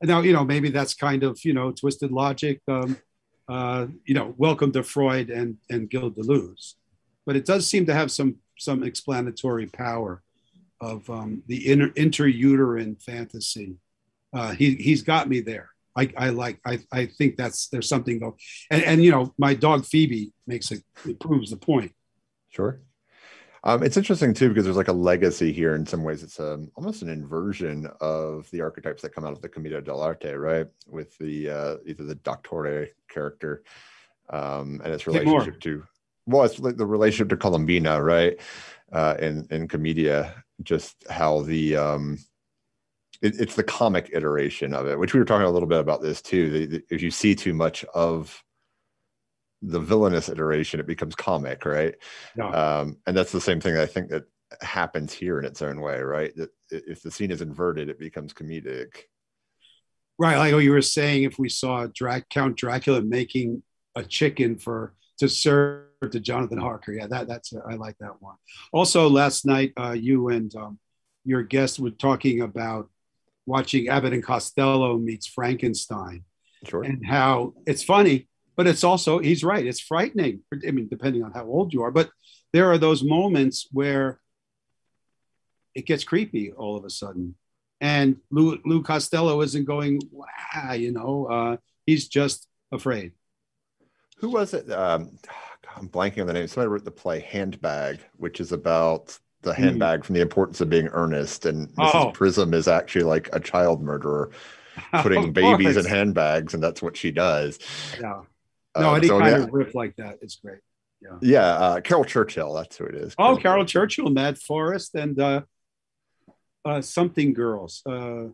Speaker 1: And now, you know, maybe that's kind of, you know, twisted logic. Um, uh, you know, welcome to Freud and, and Gilles Deleuze. But it does seem to have some, some explanatory power of um, the inter, interuterine fantasy. Uh, he, he's got me there. I, I like I, I think that's there's something going and, and you know my dog Phoebe makes it, it proves the point.
Speaker 2: Sure. Um, it's interesting too because there's like a legacy here in some ways. It's um, almost an inversion of the archetypes that come out of the Commedia dell'arte, right? With the uh, either the Doctore character um, and its relationship to well, it's like the relationship to Columbina, right? Uh, in in Commedia, just how the um, it, it's the comic iteration of it, which we were talking a little bit about this too. The, the, if you see too much of the villainous iteration, it becomes comic, right?
Speaker 1: No.
Speaker 2: Um, and that's the same thing I think that happens here in its own way, right? That if the scene is inverted, it becomes comedic.
Speaker 1: Right, like what you were saying, if we saw Dra- Count Dracula making a chicken for to serve to Jonathan Harker, yeah, that that's a, I like that one. Also, last night, uh, you and um, your guest were talking about watching Abbott and Costello meets Frankenstein,
Speaker 2: sure.
Speaker 1: and how it's funny, but it's also he's right. It's frightening. I mean, depending on how old you are, but there are those moments where it gets creepy all of a sudden, and Lou, Lou Costello isn't going, wow, you know, uh, he's just afraid.
Speaker 2: Who was it? Um, I'm blanking on the name. Somebody wrote the play Handbag, which is about the
Speaker 1: Hmm.
Speaker 2: handbag from the importance of being earnest. And Mrs.
Speaker 1: Oh.
Speaker 2: Prism is actually like a child murderer putting babies in handbags, and that's what she does.
Speaker 1: Yeah.
Speaker 2: Uh,
Speaker 1: No, any
Speaker 2: so,
Speaker 1: kind
Speaker 2: yeah,
Speaker 1: of riff like that is great. Yeah.
Speaker 2: yeah uh, Caryl Churchill, that's who it is.
Speaker 1: Oh, Caryl Churchill, Mad Forest, and uh, uh, something girls. Uh,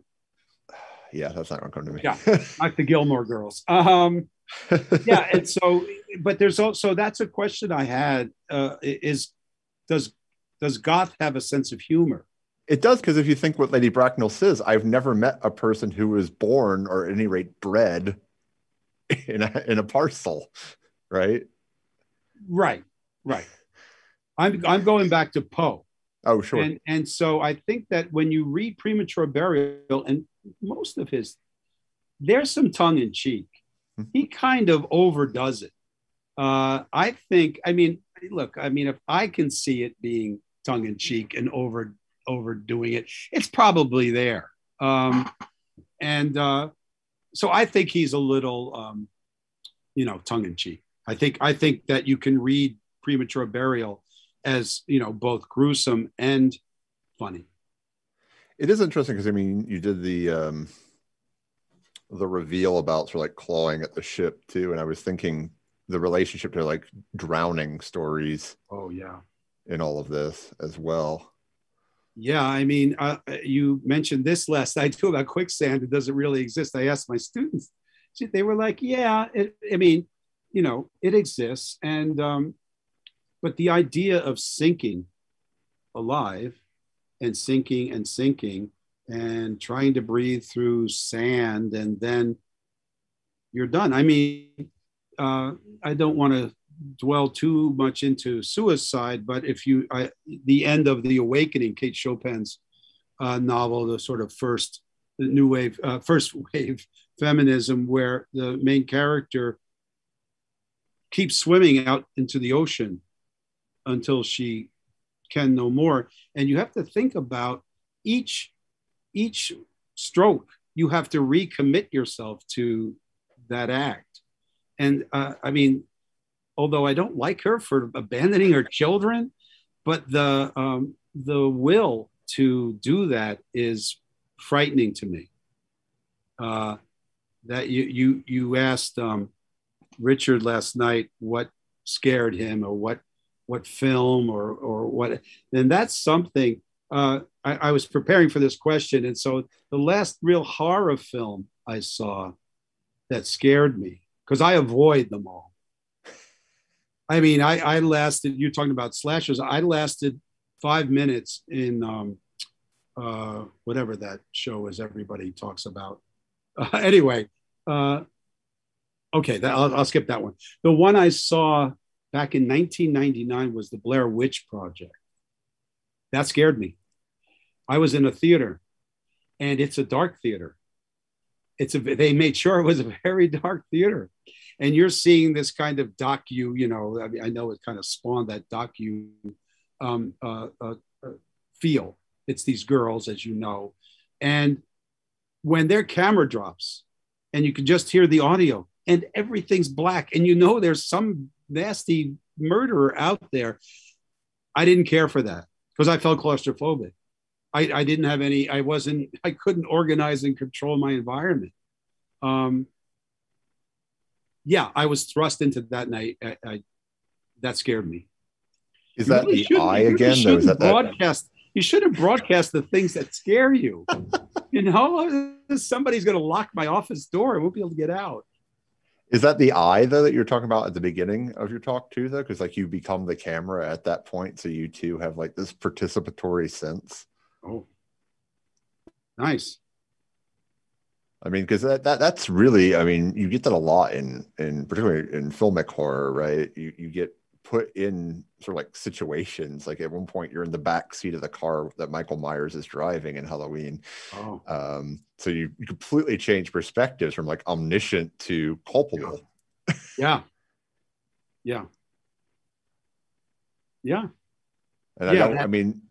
Speaker 2: Yeah, that's not going to come to me.
Speaker 1: Yeah. like the Gilmore Girls. Um, yeah, and so, but there's also that's a question I had uh, is does does Goth have a sense of humor?
Speaker 2: It does because if you think what Lady Bracknell says, I've never met a person who was born, or at any rate bred, in a in a parcel, right?
Speaker 1: Right, right. I'm I'm going back to Poe.
Speaker 2: Oh, sure.
Speaker 1: And and so I think that when you read Premature Burial and most of his, there's some tongue in cheek. He kind of overdoes it. Uh, I think. I mean, look. I mean, if I can see it being tongue in cheek and over overdoing it, it's probably there. Um, and uh, so I think he's a little, um, you know, tongue in cheek. I think I think that you can read Premature Burial as you know both gruesome and funny.
Speaker 2: It is interesting because I mean, you did the um the reveal about sort of like clawing at the ship too, and I was thinking the relationship to like drowning stories
Speaker 1: Oh yeah,
Speaker 2: in all of this as well.
Speaker 1: yeah. I mean, uh, you mentioned this last I too about quicksand. It doesn't really exist. I asked my students. They were like, "Yeah, it, I mean, you know, it exists." And um, but the idea of sinking alive and sinking and sinking and trying to breathe through sand and then you're done. I mean, uh, I don't want to dwell too much into suicide, but if you, I, the end of the awakening, Kate Chopin's uh, novel, the sort of first new wave, uh, first wave feminism, where the main character keeps swimming out into the ocean until she can no more, and you have to think about each each stroke. You have to recommit yourself to that act, and uh, I mean, although I don't like her for abandoning her children, but the um, the will to do that is frightening to me. Uh, that you you you asked um, Richard last night what scared him or what what film or or what, then that's something. Uh, I, I was preparing for this question, and so the last real horror film I saw that scared me because I avoid them all. I mean, I, I lasted. You're talking about slashers. I lasted five minutes in um, uh, whatever that show is. Everybody talks about. Uh, anyway, uh, okay, that, I'll, I'll skip that one. The one I saw back in 1999 was the Blair Witch Project. That scared me. I was in a theater, and it's a dark theater. It's a. They made sure it was a very dark theater, and you're seeing this kind of docu. You know, I, mean, I know it kind of spawned that docu um, uh, uh, uh, feel. It's these girls, as you know, and when their camera drops, and you can just hear the audio, and everything's black, and you know there's some nasty murderer out there. I didn't care for that because I felt claustrophobic. I, I, didn't have any, I wasn't, I couldn't organize and control my environment. Um, yeah, I was thrust into that night. I, I, that scared me.
Speaker 2: Is that really the eye again? Really
Speaker 1: that broadcast. That? You shouldn't broadcast the things that scare you. you know, somebody's going to lock my office door. I won't be able to get out.
Speaker 2: Is that the eye though that you're talking about at the beginning of your talk too, though? Because like you become the camera at that point, so you too have like this participatory sense.
Speaker 1: Oh, nice.
Speaker 2: I mean, because that, that that's really, I mean, you get that a lot in in particularly in filmic horror, right? You you get put in sort of like situations. Like at one point, you're in the back seat of the car that Michael Myers is driving in Halloween.
Speaker 1: Oh.
Speaker 2: Um, so you, you completely change perspectives from like omniscient to culpable.
Speaker 1: Yeah. Yeah. Yeah.
Speaker 2: And I don't, that- I mean,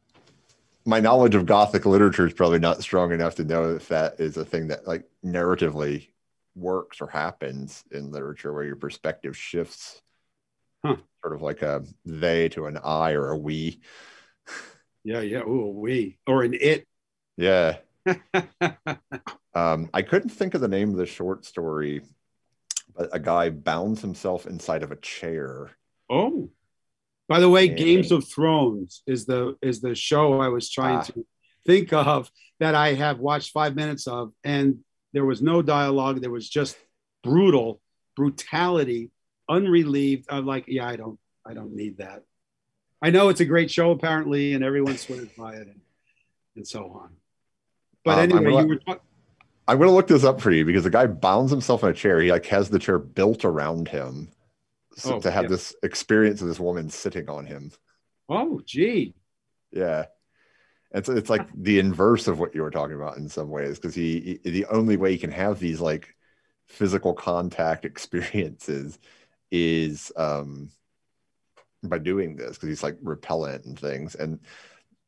Speaker 2: my knowledge of gothic literature is probably not strong enough to know if that is a thing that like narratively works or happens in literature where your perspective shifts
Speaker 1: huh.
Speaker 2: sort of like a they to an I or a we.
Speaker 1: Yeah, yeah. Oh, a we or an it.
Speaker 2: Yeah. um, I couldn't think of the name of the short story, but a guy bounds himself inside of a chair.
Speaker 1: Oh. By the way. Games of Thrones is the is the show I was trying ah. to think of that I have watched five minutes of, and there was no dialogue. There was just brutal brutality unrelieved. I'm like, yeah, I don't, I don't need that. I know it's a great show apparently, and everyone swears by it, and, and so on. But um, anyway,
Speaker 2: gonna,
Speaker 1: you were talking.
Speaker 2: I'm going to look this up for you because the guy bounds himself in a chair. He like has the chair built around him so, oh, to have yeah. this experience of this woman sitting on him.
Speaker 1: Oh, gee.
Speaker 2: Yeah. It's, it's like the inverse of what you were talking about in some ways because he, he the only way he can have these like physical contact experiences is um, by doing this because he's like repellent and things. And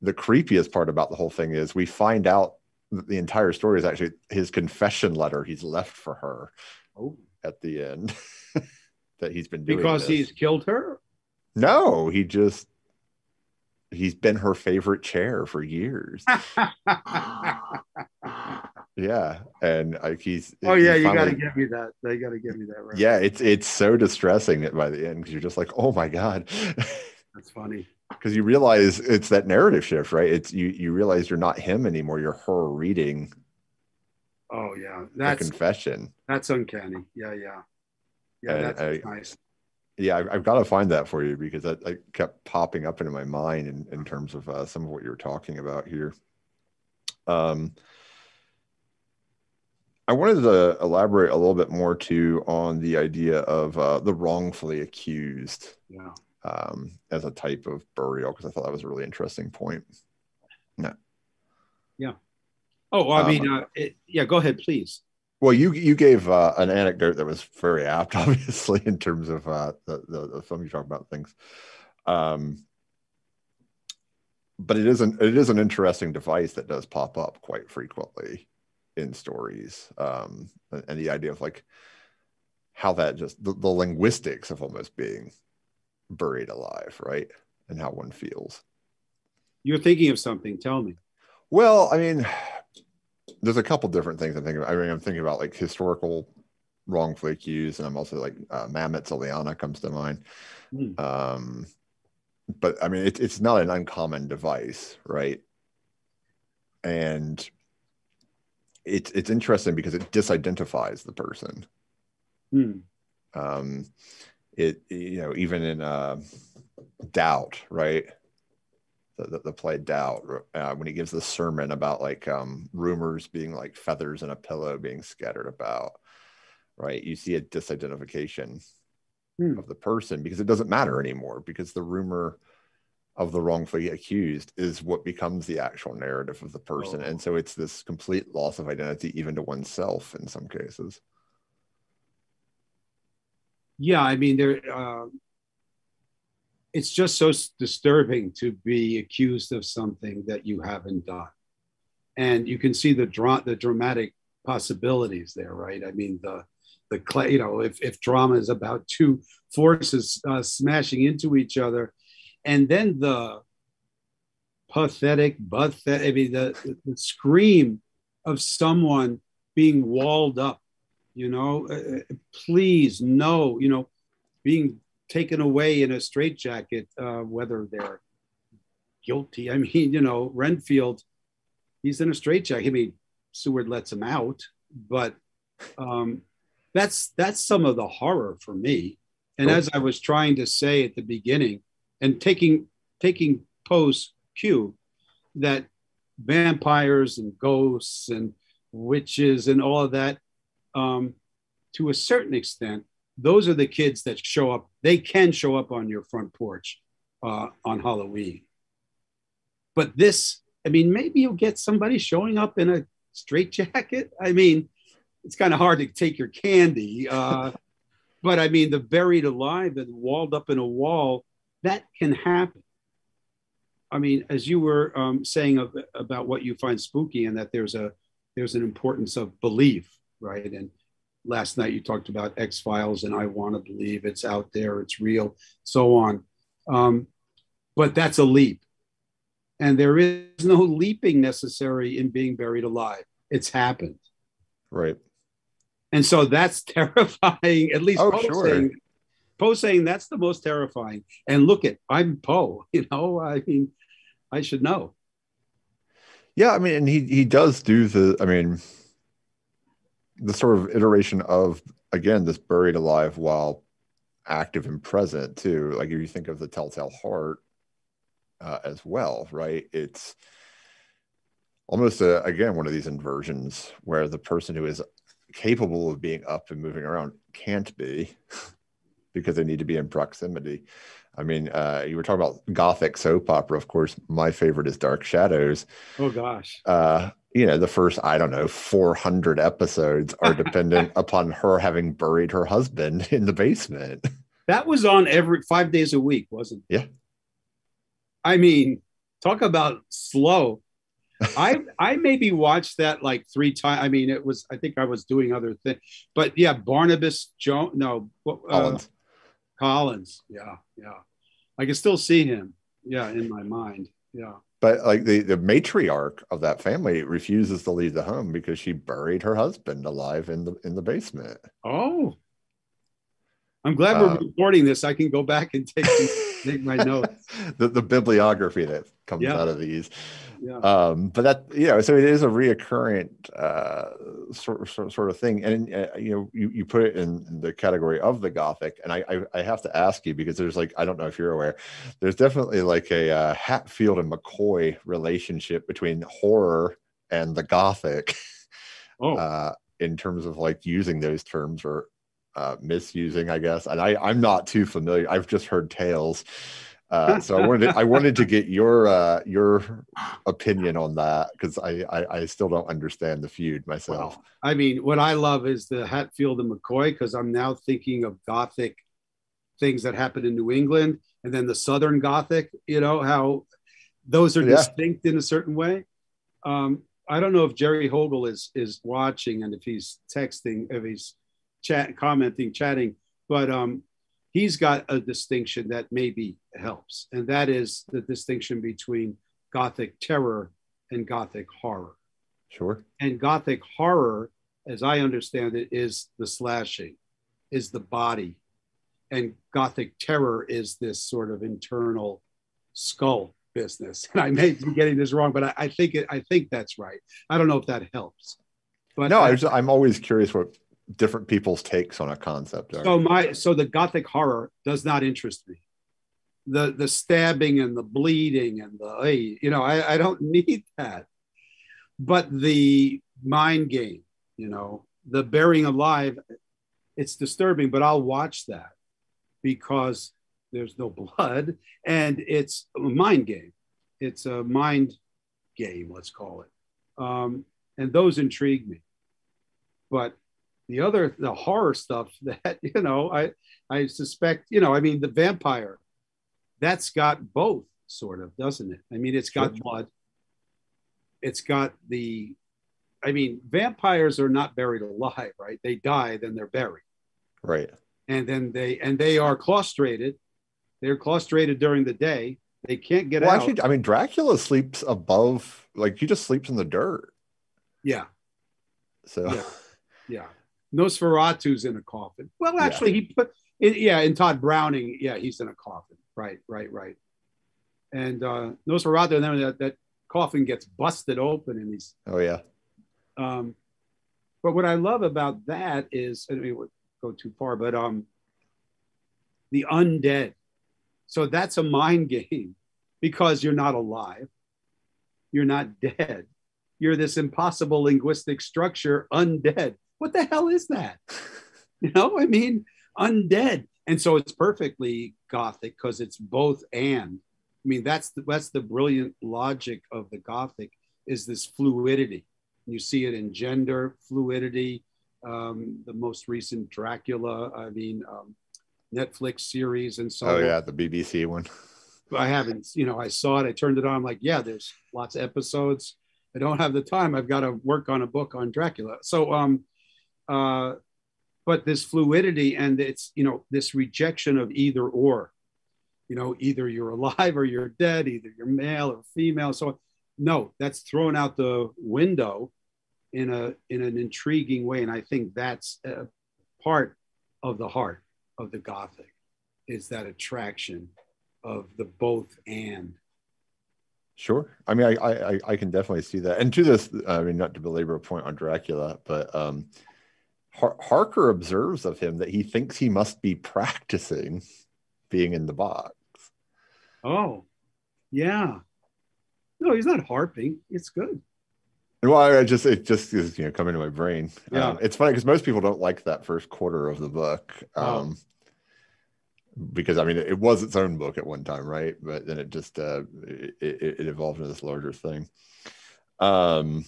Speaker 2: the creepiest part about the whole thing is we find out that the entire story is actually his confession letter he's left for her
Speaker 1: oh.
Speaker 2: at the end that he's been doing
Speaker 1: because
Speaker 2: this.
Speaker 1: he's killed her.
Speaker 2: No, he just he's been her favorite chair for years. Yeah, and like he's.
Speaker 1: Oh yeah, you got to give me that. They got to give me that. Right.
Speaker 2: Yeah, it's it's so distressing that by the end because you're just like, oh my god.
Speaker 1: That's funny.
Speaker 2: Because you realize it's that narrative shift, right? It's you you realize you're not him anymore. You're her reading.
Speaker 1: Oh yeah, that's
Speaker 2: confession.
Speaker 1: That's uncanny. Yeah, yeah, yeah. And that's I, nice.
Speaker 2: Yeah, I've, I've, got to find that for you because that, that kept popping up into my mind in, in terms of uh, some of what you were talking about here. Um, I wanted to elaborate a little bit more too on the idea of uh, the wrongfully accused
Speaker 1: yeah.
Speaker 2: um, as a type of burial because I thought that was a really interesting point. Yeah.
Speaker 1: Yeah. Oh, well, I mean, um, uh, it, yeah. Go ahead, please.
Speaker 2: Well, you you gave uh, an anecdote that was very apt, obviously, in terms of uh, the, the, the film you talk about things. Um, but it is an it is an interesting device that does pop up quite frequently in stories um, and, and, the idea of like how that just the, the linguistics of almost being buried alive right and how one feels.
Speaker 1: You're thinking of something. Tell me.
Speaker 2: Well i mean there's a couple different things i'm thinking i mean i'm thinking about like historical wrongfully accused and i'm also like uh, Mamet comes to mind mm. um but I mean, it, it's not an uncommon device, right? And it's it's interesting because it disidentifies the person.
Speaker 1: Hmm.
Speaker 2: Um, it you know even in uh, doubt, right? The, the, play doubt uh, when he gives the sermon about like um, rumors being like feathers in a pillow being scattered about, right? You see a disidentification
Speaker 1: Hmm.
Speaker 2: of the person because it doesn't matter anymore because the rumor of the wrongfully accused is what becomes the actual narrative of the person
Speaker 1: Oh.
Speaker 2: and so it's this complete loss of identity even to oneself in some cases
Speaker 1: yeah i mean there uh, it's just so disturbing to be accused of something that you haven't done. And you can see the dra- the dramatic possibilities there right? I mean the the cla you know if, if drama is about two forces uh, smashing into each other and then the pathetic pathetic i mean the, the scream of someone being walled up you know? Uh, uh, please no you know being taken away in a straitjacket uh, whether they're guilty. I mean you know renfield he's in a straitjacket. I mean seward lets him out but um, that's that's some of the horror for me. And as i was trying to say at the beginning and taking taking poe's cue that vampires and ghosts and witches and all of that um, to a certain extent those are the kids that show up. They can show up on your front porch uh, on halloween. But this i mean maybe you'll get somebody showing up in a straitjacket. I mean it's kind of hard to take your candy uh, but i mean the buried alive and walled up in a wall that can happen. I mean as you were um, saying of, about what you find spooky and that there's a there's an importance of belief right? And last night you talked about X Files, and I want to believe it's out there, it's real, so on. Um, but that's a leap. And there is no leaping necessary in being buried alive. It's happened.
Speaker 2: right
Speaker 1: And so that's terrifying, at least
Speaker 2: Oh,
Speaker 1: Poe
Speaker 2: sure.
Speaker 1: saying, Poe saying that's the most terrifying. And look at, I'm Poe, you know, I mean, I should know.
Speaker 2: yeah i mean and he he does do the i mean the sort of iteration of again this buried alive while active and present too. Like if you think of the telltale heart uh, as well right? It's almost a, again one of these inversions where the person who is capable of being up and moving around can't be because they need to be in proximity. I mean uh, you were talking about gothic soap opera of course. My favorite is dark shadows.
Speaker 1: Oh, gosh.
Speaker 2: uh, you know, the first, I don't know, 400 episodes are dependent upon her having buried her husband in the basement.
Speaker 1: That was on every five days a week, wasn't it?
Speaker 2: Yeah.
Speaker 1: I mean, talk about slow. I I maybe watched that like three times. I mean, it was I think I was doing other things, but yeah, Barnabas Jones. No, uh,
Speaker 2: Collins.
Speaker 1: Collins. Yeah, yeah. I can still see him. Yeah, in my mind. Yeah.
Speaker 2: But like the, the matriarch of that family refuses to leave the home because she buried her husband alive in the in the basement.
Speaker 1: Oh. I'm glad we're
Speaker 2: Uh,
Speaker 1: recording this. I can go back and take take my notes.
Speaker 2: the, the bibliography that comes
Speaker 1: Yeah.
Speaker 2: out of these.
Speaker 1: Yeah.
Speaker 2: Um, but that you know, so it is a reoccurrent uh, sort, sort sort of thing, and uh, you know, you, you put it in, the category of the gothic, and I, I I have to ask you because there's like I don't know if you're aware, there's definitely like a uh, Hatfield and McCoy relationship between horror and the gothic,
Speaker 1: Oh.
Speaker 2: uh, in terms of like using those terms or uh, misusing, I guess. And I I'm not too familiar. I've just heard tales. Uh, so I wanted I wanted to get your uh, your opinion on that because I, I I still don't understand the feud myself.
Speaker 1: Well, I mean, what I love is the Hatfield and McCoy because I'm now thinking of Gothic things that happened in New England and then the Southern Gothic, you know, how those are
Speaker 2: Yeah.
Speaker 1: distinct in a certain way. Um, I don't know if Jerry Hogle is is watching and if he's texting, if he's chat commenting, chatting, but um, he's got a distinction that maybe helps, and that is the distinction between Gothic terror and Gothic horror.
Speaker 2: Sure.
Speaker 1: And Gothic horror, as I understand it, is the slashing, is the body. And Gothic terror is this sort of internal skull business. And I may be getting this wrong, but I, I think it, I think that's right. I don't know if that helps. But
Speaker 2: no,
Speaker 1: I,
Speaker 2: I'm always curious what different people's takes on a concept are.
Speaker 1: so my so the gothic horror does not interest me. The the stabbing and the bleeding and the you know I, I don't need that. But the mind game, you know, the burying alive, it's disturbing. But I'll watch that because there's no blood and it's a mind game. It's a mind game, let's call it. Um, and those intrigue me. But the other, the horror stuff that, you know, I, I suspect, you know, I mean, the vampire, that's got both sort of, doesn't it? I mean, it's got
Speaker 2: Sure.
Speaker 1: blood. It's got the, I mean, vampires are not buried alive, right? They die, then they're buried
Speaker 2: right.
Speaker 1: and then they and they are claustrated. They're claustrated during the day. They can't get
Speaker 2: well,
Speaker 1: out.
Speaker 2: actually, I mean, Dracula sleeps above, like he just sleeps in the dirt.
Speaker 1: yeah,
Speaker 2: So
Speaker 1: Yeah. yeah. Nosferatu's in a coffin. Well,
Speaker 2: Yeah.
Speaker 1: actually, he put in, yeah, in Tod Browning, yeah, he's in a coffin. Right, right, right. And uh, Nosferatu, and then that, that coffin gets busted open, and he's.
Speaker 2: oh yeah,
Speaker 1: Um, but what I love about that is, I mean, we'll go too far, but um, the undead. So that's a mind game because you're not alive, you're not dead, you're this impossible linguistic structure, undead. What the hell is that? You know, I mean, undead. And so it's perfectly gothic because it's both and. I mean, that's the, that's the brilliant logic of the gothic is this fluidity. You see it in gender fluidity. Um, the most recent Dracula, I mean, um, Netflix series, and so
Speaker 2: oh yeah, the BBC one.
Speaker 1: I haven't, you know, I saw it, I turned it on. I'm like, yeah, there's lots of episodes. I don't have the time. I've got to work on a book on Dracula. So, um, uh, but this fluidity and it's, you know, this rejection of either or, you know, either you're alive or you're dead, either you're male or female. So, no, that's thrown out the window in a in an intriguing way, and I think that's part of the heart of the Gothic is that attraction of the both and.
Speaker 2: Sure. I mean, I, I I- I can definitely see that. And to this, I mean, not to belabor a point on Dracula, but um, Har- Harker observes of him that he thinks he must be practicing being in the box.
Speaker 1: Oh, yeah. No, he's not harping. It's good.
Speaker 2: And well, I just it just is you know coming to my brain.
Speaker 1: Yeah.
Speaker 2: Um, it's funny because most people don't like that first quarter of the book.
Speaker 1: Oh.
Speaker 2: Um, because I mean, it was its own book at one time, right? But then it just uh, it, it, it evolved into this larger thing. Um,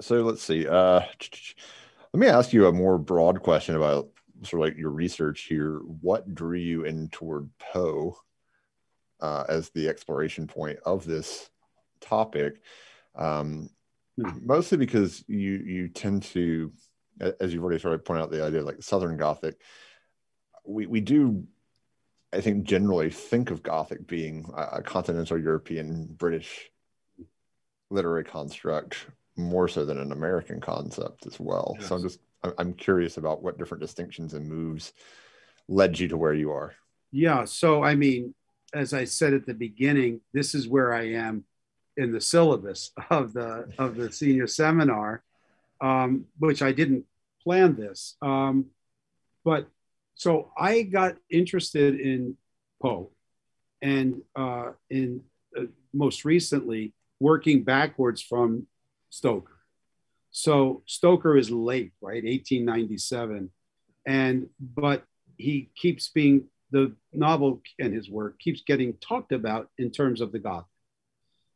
Speaker 2: so let's see. Uh, let me ask you a more broad question about sort of like your research here. What drew you in toward Poe uh, as the exploration point of this topic? Um, mostly because you you tend to, as you've already sort of pointed out, the idea of like Southern Gothic. We we do, I think, generally think of Gothic being a, a continental European British literary construct more so than an American concept as well. So I'm just I'm- I'm curious about what different distinctions and moves led you to where you are.
Speaker 1: Yeah. So, I mean, as I said at the beginning, this is where I am in the syllabus of the of the senior seminar, um, which I didn't plan this. Um, but so I got interested in Poe, and uh, in uh, most recently working backwards from Stoker. So Stoker is late, right? 1897, and but he keeps being the novel and his work keeps getting talked about in terms of the Gothic.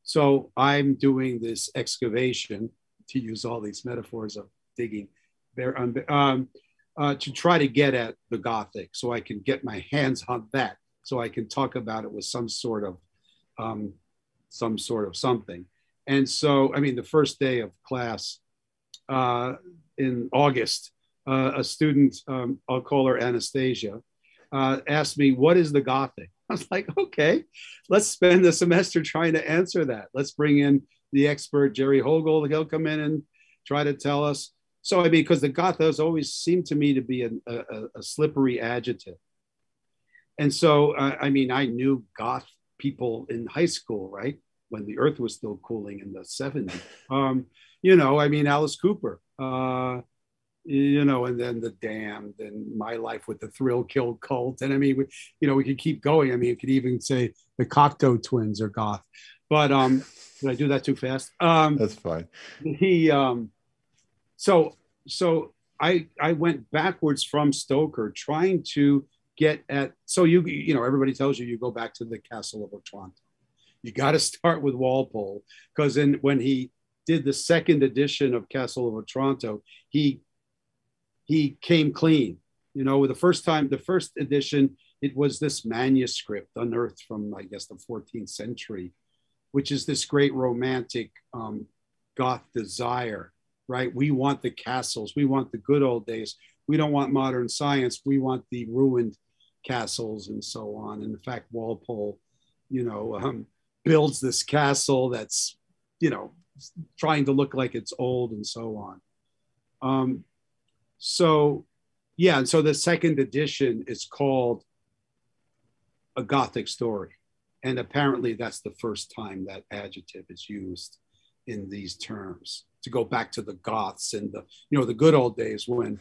Speaker 1: So I'm doing this excavation to use all these metaphors of digging there um, um, uh, to try to get at the Gothic, so I can get my hands on that, so I can talk about it with some sort of um, some sort of something. And so, I mean, the first day of class uh, in August, uh, a student, um, I'll call her Anastasia, uh, asked me, What is the Gothic? I was like, Okay, let's spend the semester trying to answer that. Let's bring in the expert, Jerry Hogle. He'll come in and try to tell us. So, I mean, because the Goth has always seemed to me to be a, a, a slippery adjective. And so, uh, I mean, I knew Goth people in high school, right? When the earth was still cooling in the 70s. Um, you know, I mean, Alice Cooper, uh, you know, and then The Damned and My Life with the Thrill Kill Kult. And I mean, we, you know, we could keep going. I mean, you could even say the Cocteau twins are goth. But um, did I do that too fast? Um,
Speaker 2: That's fine.
Speaker 1: He, um, so, so I, I went backwards from Stoker trying to get at, so you, you know, everybody tells you you go back to the Castle of Otranto. You got to start with Walpole because then when he did the second edition of Castle of Otranto, he he came clean. You know, the first time, the first edition, it was this manuscript unearthed from, I guess, the 14th century, which is this great romantic um, Goth desire, right? We want the castles, we want the good old days. We don't want modern science. We want the ruined castles and so on. And in fact, Walpole, you know, um, builds this castle that's, you know, trying to look like it's old and so on. Um, so, yeah, and so the second edition is called A Gothic Story. And apparently that's the first time that adjective is used in these terms to go back to the Goths and the, you know, the good old days when,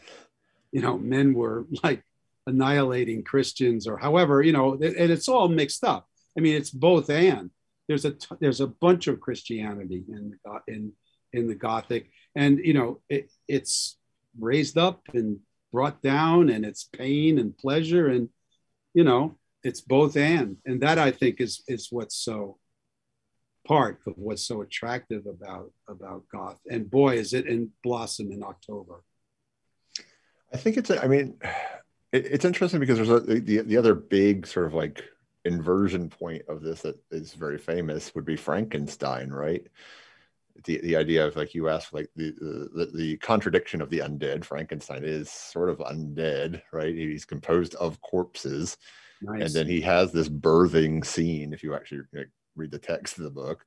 Speaker 1: you know, men were like annihilating Christians or however, you know, and it's all mixed up. I mean, it's both and. There's a there's a bunch of Christianity in the in in the Gothic, and you know, it, it's raised up and brought down, and it's pain and pleasure, and you know, it's both and, and that I think is is what's so part of what's so attractive about about goth. And boy is it in blossom in october.
Speaker 2: I think it's i mean it's interesting because there's a the, the other big sort of like inversion point of this that is very famous would be frankenstein right the, the idea of like you asked like the, the the contradiction of the undead frankenstein is sort of undead right he's composed of corpses nice. and then he has this birthing scene if you actually like, read the text of the book.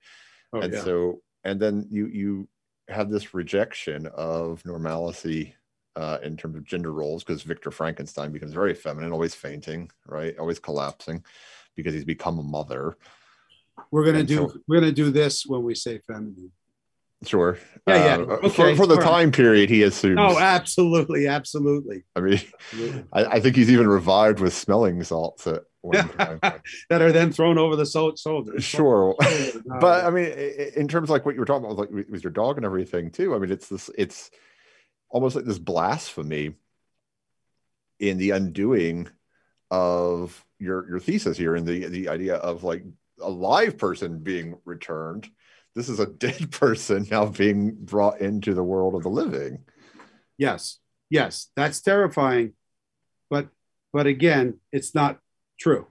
Speaker 2: Oh, and yeah. so, and then you you have this rejection of normalcy uh, in terms of gender roles because Victor Frankenstein becomes very feminine, always fainting, right, always collapsing because he's become a mother.
Speaker 1: We're gonna and do so, we're gonna do this when we say feminine.
Speaker 2: Sure.
Speaker 1: Yeah, yeah. Uh,
Speaker 2: okay. For, for the time period, he assumes.
Speaker 1: Oh, absolutely, absolutely.
Speaker 2: I mean, absolutely. I, I, think he's even revived with smelling salts at one
Speaker 1: time. that are then thrown over the soldier.
Speaker 2: Sure, but I mean, in terms of like what you were talking about, like with your dog and everything too. I mean, it's this. It's almost like this blasphemy in the undoing of your your thesis here, and the the idea of like a live person being returned this is a dead person now being brought into the world of the living.
Speaker 1: Yes, yes, that's terrifying, but but again, it's not true.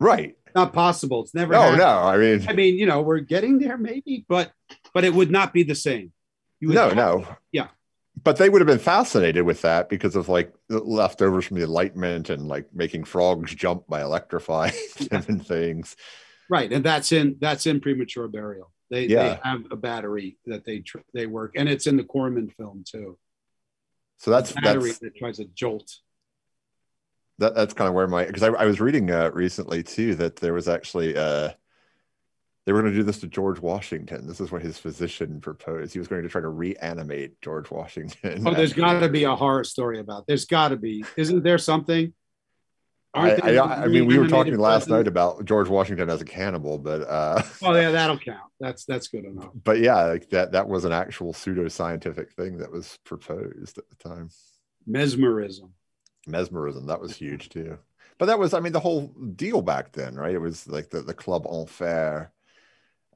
Speaker 2: Right.
Speaker 1: Not possible. It's never.
Speaker 2: No, happened. no. I mean,
Speaker 1: I mean, you know, we're getting there, maybe, but but it would not be the same.
Speaker 2: no, no.
Speaker 1: Yeah.
Speaker 2: But they would have been fascinated with that because of like leftovers from the Enlightenment and like making frogs jump by electrifying them and things.
Speaker 1: Right, and that's in that's in premature burial. They, yeah. they have a battery that they tr- they work, and it's in the Corman film too.
Speaker 2: So that's
Speaker 1: a battery
Speaker 2: that's,
Speaker 1: that tries to jolt.
Speaker 2: That that's kind of where my because I, I was reading uh, recently too that there was actually uh, they were going to do this to George Washington. This is what his physician proposed. He was going to try to reanimate George Washington.
Speaker 1: Oh, there's got to be a horror story about. There's got to be. Isn't there something?
Speaker 2: I, I, I, mean, we were talking last night about George Washington as a cannibal, but uh,
Speaker 1: oh yeah, that'll count. That's that's good enough.
Speaker 2: But yeah, like that that was an actual pseudoscientific thing that was proposed at the time.
Speaker 1: Mesmerism.
Speaker 2: Mesmerism that was huge too. But that was, I mean, the whole deal back then, right? It was like the the Club Enfer,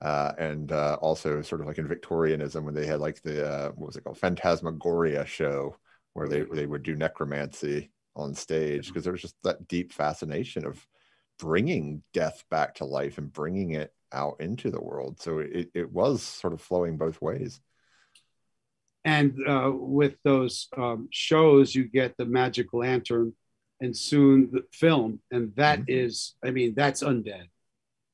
Speaker 2: uh, and uh, also sort of like in Victorianism when they had like the uh, what was it called, Phantasmagoria show, where they they would do necromancy on stage because there was just that deep fascination of bringing death back to life and bringing it out into the world. So it, it was sort of flowing both ways.
Speaker 1: And uh, with those um, shows, you get the magic lantern and soon the film. And that mm-hmm. is, I mean, that's undead.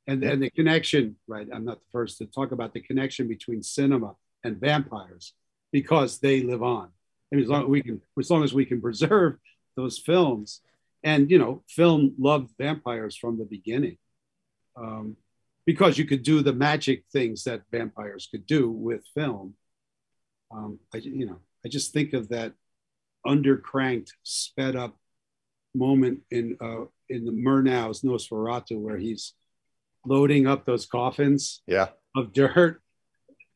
Speaker 1: And, and the connection, right? I'm not the first to talk about the connection between cinema and vampires because they live on. And as long as we can, as long as we can preserve those films. And you know, film loved vampires from the beginning. um, because you could do the magic things that vampires could do with film. Um, I, you know, I just think of that undercranked, sped up moment in uh, in the Murnau's Nosferatu where he's loading up those coffins
Speaker 2: Yeah.
Speaker 1: of dirt.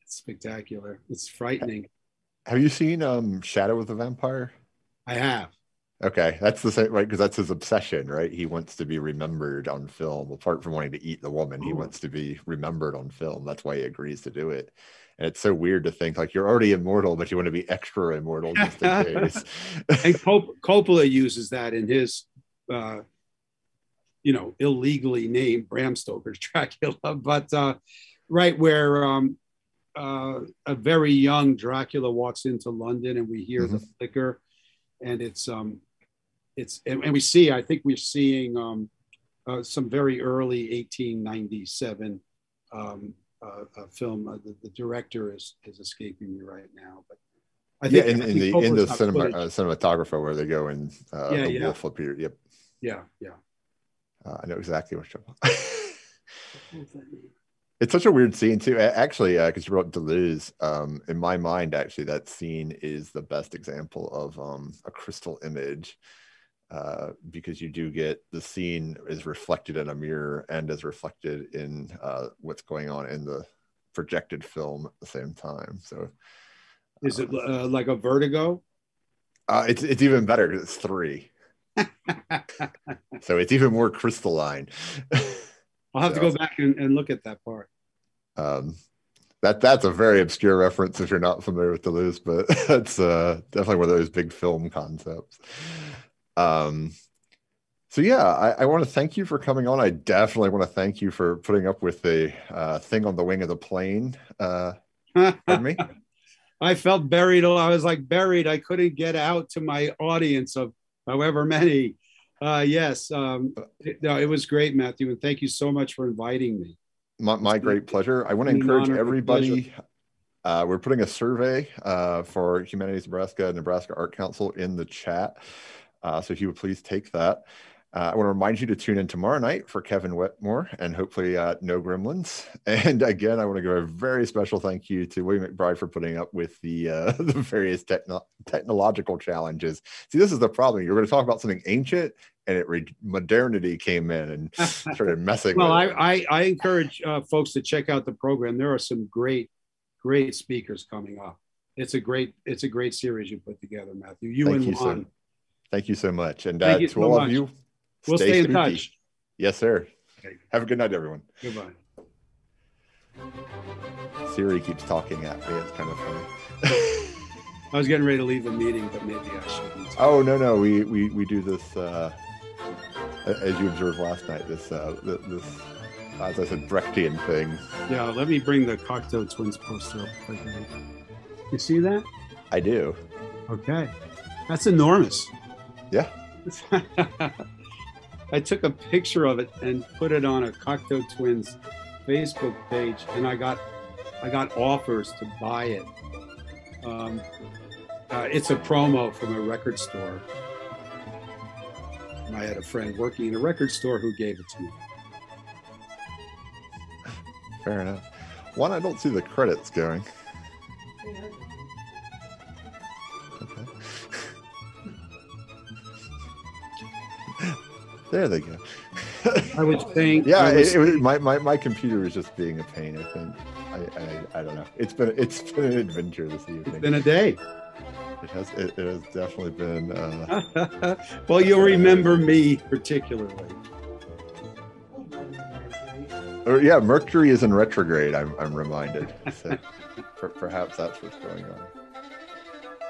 Speaker 1: It's spectacular. It's frightening.
Speaker 2: Have you seen um Shadow of the Vampire?
Speaker 1: I have.
Speaker 2: Okay, that's the same, right? Because that's his obsession, right? He wants to be remembered on film. Apart from wanting to eat the woman, he wants to be remembered on film. That's why he agrees to do it. And it's so weird to think like you're already immortal, but you want to be extra immortal just in case.
Speaker 1: and Cop- Coppola uses that in his, uh, you know, illegally named Bram Stoker's Dracula. But uh, right where um, uh, a very young Dracula walks into London, and we hear the flicker, and it's um, it's and, and we see. I think we're seeing um, uh, some very early 1897 um, uh, film. Uh, the, the director is is escaping me right now, but. I
Speaker 2: yeah,
Speaker 1: think-
Speaker 2: in,
Speaker 1: I
Speaker 2: in
Speaker 1: think
Speaker 2: the in the cinema, uh, cinematographer where they go and uh,
Speaker 1: Yeah,
Speaker 2: the
Speaker 1: yeah.
Speaker 2: wolf appear. Yep,
Speaker 1: Yeah, yeah.
Speaker 2: Uh, I know exactly what you're. talking about. It's such a weird scene too. Actually, because you brought up Deleuze, um, in my mind, actually, that scene is the best example of um, a crystal image, uh, because you do get the scene is reflected in a mirror and is reflected in uh, what's going on in the projected film at the same time. So
Speaker 1: Is it uh, like a vertigo?
Speaker 2: uh, it's it's even better 'cause it's three, so it's even more crystalline.
Speaker 1: I'll have to go back and, and look at that part.
Speaker 2: Um, that that's a very obscure reference if you're not familiar with Deleuze, but it's uh, definitely one of those big film concepts. Um, so yeah, I, I want to thank you for coming on. I definitely want to thank you for putting up with the uh, thing on the wing of the plane. Uh, pardon me.
Speaker 1: I felt buried. I was like buried. I couldn't get out to my audience of however many. Uh, yes, um, it, no, it was great, Matthew, and thank you so much for inviting me.
Speaker 2: My, my great pleasure. I want to encourage everybody. Uh, we're putting a survey uh, for Humanities Nebraska, Nebraska Art Council in the chat. Uh, so if you would please take that. Uh, I want to remind you to tune in tomorrow night for Kevin Wetmore and hopefully uh, no gremlins. And again, I want to give a very special thank you to William McBride for putting up with the uh, the various techno- technological challenges. See, this is the problem. You're going to talk about something ancient, and it re- modernity came in and started messing.
Speaker 1: Well,
Speaker 2: with
Speaker 1: I. I, I encourage uh, folks to check out the program. There are some great, great speakers coming up. It's a great, it's a great series you put together, Matthew. You
Speaker 2: Thank
Speaker 1: and
Speaker 2: you so-
Speaker 1: Juan.
Speaker 2: Thank you so much. And uh, to
Speaker 1: so
Speaker 2: all
Speaker 1: much.
Speaker 2: of you,
Speaker 1: We'll stay in
Speaker 2: spooky.
Speaker 1: touch.
Speaker 2: Yes, sir. Have a good night, everyone.
Speaker 1: Goodbye.
Speaker 2: Siri keeps talking at me. It's kind of funny.
Speaker 1: I was getting ready to leave the meeting, but maybe I shouldn't.
Speaker 2: oh no, no, we we we do this uh, as you observed last night. This uh, this as I said, Brechtian thing.
Speaker 1: Yeah, let me bring the Cocteau Twins poster up quickly. You see that?
Speaker 2: I do.
Speaker 1: Okay. That's enormous.
Speaker 2: Yeah.
Speaker 1: I took a picture of it and put it on a Cocteau Twins Facebook page, and I got I got offers to buy it. Um, uh, it's a promo from a record store. I had a friend working in a record store who gave it to me.
Speaker 2: Fair enough. One, I don't see the credits going. There they go.
Speaker 1: I was saying,
Speaker 2: yeah,
Speaker 1: was
Speaker 2: it, it was, my, my my computer was just being a pain. I think. I, I I don't know. It's been it's been an adventure this evening.
Speaker 1: It's been a day.
Speaker 2: It has it, it has definitely been. Uh,
Speaker 1: well, you'll remember me particularly.
Speaker 2: or, yeah, Mercury is in retrograde. I'm I'm reminded. So per, perhaps that's what's going on.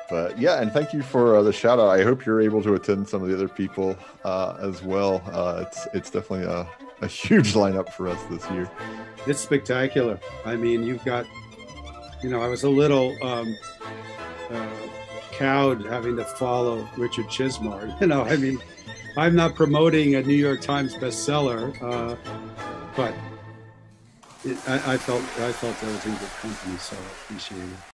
Speaker 2: But yeah, and thank you for uh, the shout out. I hope you're able to attend some of the other people uh, as well. Uh, it's it's definitely a, a huge lineup for us this year.
Speaker 1: It's spectacular. I mean, you've got, you know, I was a little um, uh, cowed having to follow Richard Chizmar. You know, I mean, I'm not promoting a New York Times bestseller, uh, but it, I, I felt I felt I was in good company, so I appreciate it.